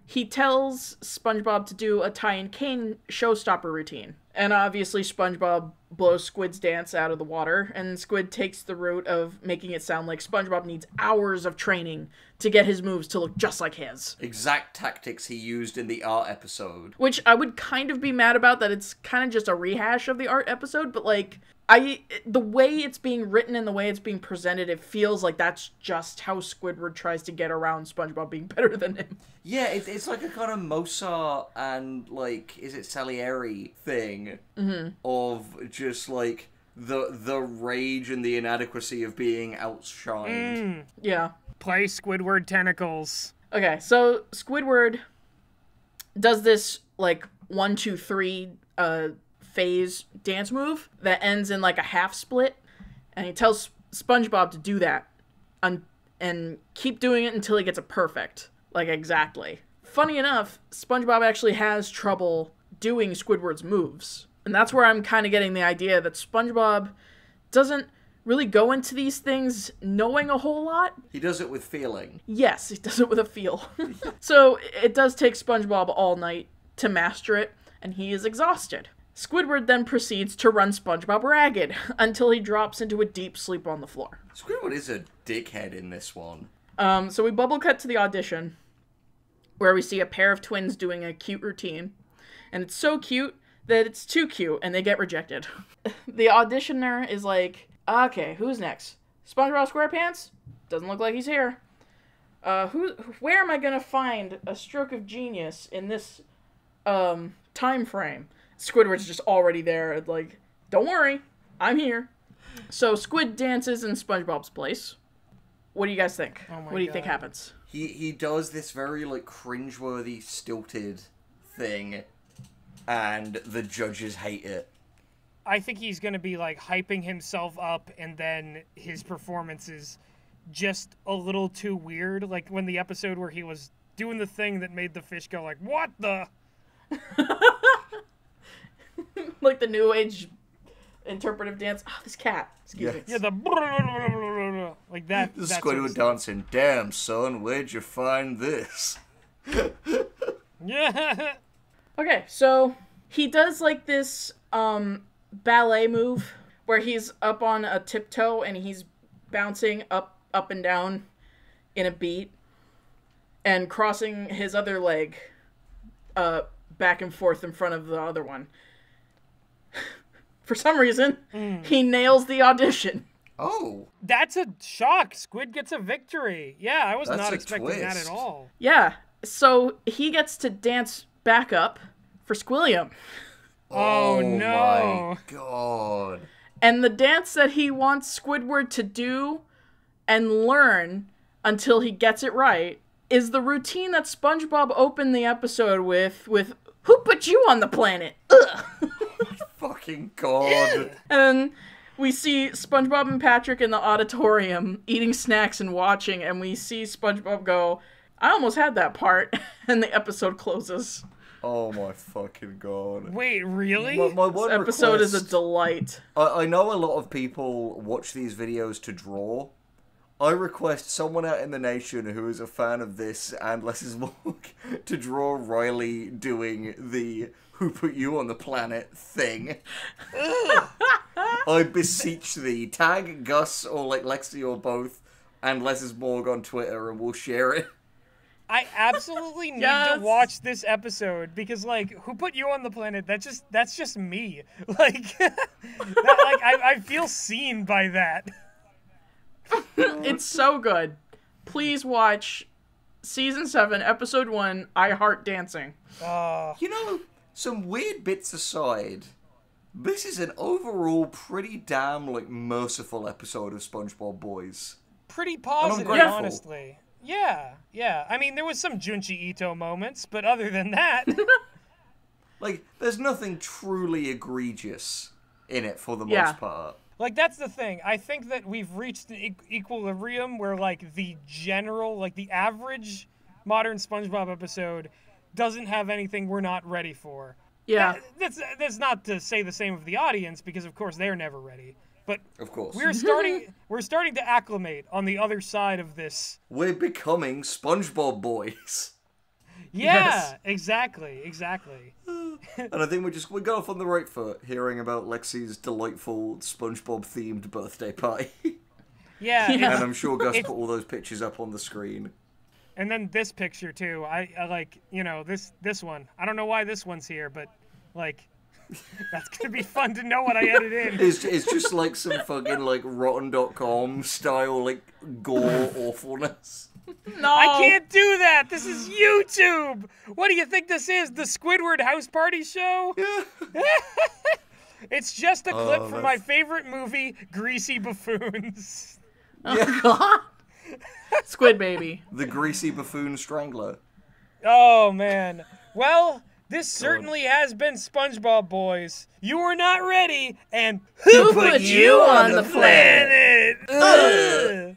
He tells SpongeBob to do a Ty and Kane showstopper routine. And obviously SpongeBob blows Squid's dance out of the water, and Squid takes the route of making it sound like SpongeBob needs hours of training to get his moves to look just like his. Exact tactics he used in the art episode. Which I would kind of be mad about that it's kind of just a rehash of the art episode, but like I the way it's being written and the way it's being presented, it feels like that's just how Squidward tries to get around SpongeBob being better than him. Yeah, it, it's like a kind of Mozart and like is it Salieri thing mm-hmm. of just like the the rage and the inadequacy of being outshined. Mm. Yeah. Play Squidward tentacles. Okay, so Squidward does this like one, two, three uh phase dance move that ends in like a half split, and he tells SpongeBob to do that and and keep doing it until he gets it perfect, like exactly. Funny enough, SpongeBob actually has trouble doing Squidward's moves, and that's where I'm kind of getting the idea that SpongeBob doesn't really go into these things knowing a whole lot He does it with feeling. Yes, he does it with a feel. so it does take SpongeBob all night to master it, and he is exhausted. Squidward then proceeds to run SpongeBob ragged until he drops into a deep sleep on the floor. Squidward is a dickhead in this one. Um, so we bubble cut to the audition, where we see a pair of twins doing a cute routine, and it's so cute that it's too cute, and they get rejected. the auditioner is like, "Okay, who's next? SpongeBob SquarePants? Doesn't look like he's here. Uh, who? Where am I gonna find a stroke of genius in this um time frame?" Squidward's just already there, like, "Don't worry, I'm here." So Squid dances in SpongeBob's place. What do you guys think? Oh my what do you think happens? He he does this very like cringeworthy, stilted thing, and the judges hate it. I think he's going to be like hyping himself up and then his performance is just a little too weird. Like when the episode where he was doing the thing that made the fish go like, "What the?" like the new age interpretive dance. Oh, this cat. Excuse Yes. me. Yeah, the like that. The that sort of Squidward dancing. Damn, son, where'd you find this? Yeah. Okay, so he does like this um ballet move where he's up on a tiptoe and he's bouncing up up and down in a beat and crossing his other leg uh back and forth in front of the other one. For some reason, he nails the audition. Oh, That's a shock. Squid gets a victory. Yeah, I was That's not a expecting that at all. Yeah, so he gets to dance back up for Squilliam. Oh, oh, no. my god. And the dance that he wants Squidward to do and learn until he gets it right is the routine that SpongeBob opened the episode with with who put you on the planet? Ugh. Fucking god. and we see SpongeBob and Patrick in the auditorium eating snacks and watching, and we see SpongeBob go, I almost had that part, and the episode closes. Oh my fucking god. Wait, really? My, my one This episode is a delight. I, I know a lot of people watch these videos to draw. I request someone out in the nation who is a fan of this and Less is Morg to draw Riley doing the who put you on the planet thing. I beseech thee, tag Gus or like Lexi or both and Less is Morg on Twitter and we'll share it. I absolutely need Yes. to watch this episode because, like, who put you on the planet? That just that's just me. Like, that, like I, I feel seen by that. It's so good. Please watch season 7, episode 1, I Heart Dancing. Uh, You know, some weird bits aside, this is an overall pretty damn like merciful episode of SpongeBob Boys. pretty positive, honestly. Yeah, yeah. I mean, there was some Junji Ito moments, but other than that, Like, there's nothing truly egregious in it for the Yeah. most part. like that's the thing. I think that we've reached an e- equilibrium where, like, the general, like, the average modern SpongeBob episode doesn't have anything we're not ready for. Yeah. That's that's not to say the same of the audience because, of course, they're never ready. But Of course. we're starting we're starting to acclimate on the other side of this. We're becoming SpongeBob Boys. Yeah, Yes. exactly, exactly. And I think we just we got off on the right foot hearing about Lexi's delightful SpongeBob themed birthday party. Yeah, Yeah. and I'm sure Gus put all those pictures up on the screen. and then this picture too. I, I like you know this this one. I don't know why this one's here, but like that's gonna be fun to know what I edit in. It's, it's just like some fucking like rotten.com style like gore awfulness. No. I can't do that. This is YouTube. What do you think this is? The Squidward House Party show? It's just a oh, clip Oh, from my favorite movie, Greasy Buffoons. Squid Baby. The greasy buffoon strangler. Oh man. Well, this certainly has been SpongeBob Boys. You were not ready, and who, put you on the planet? Ugh.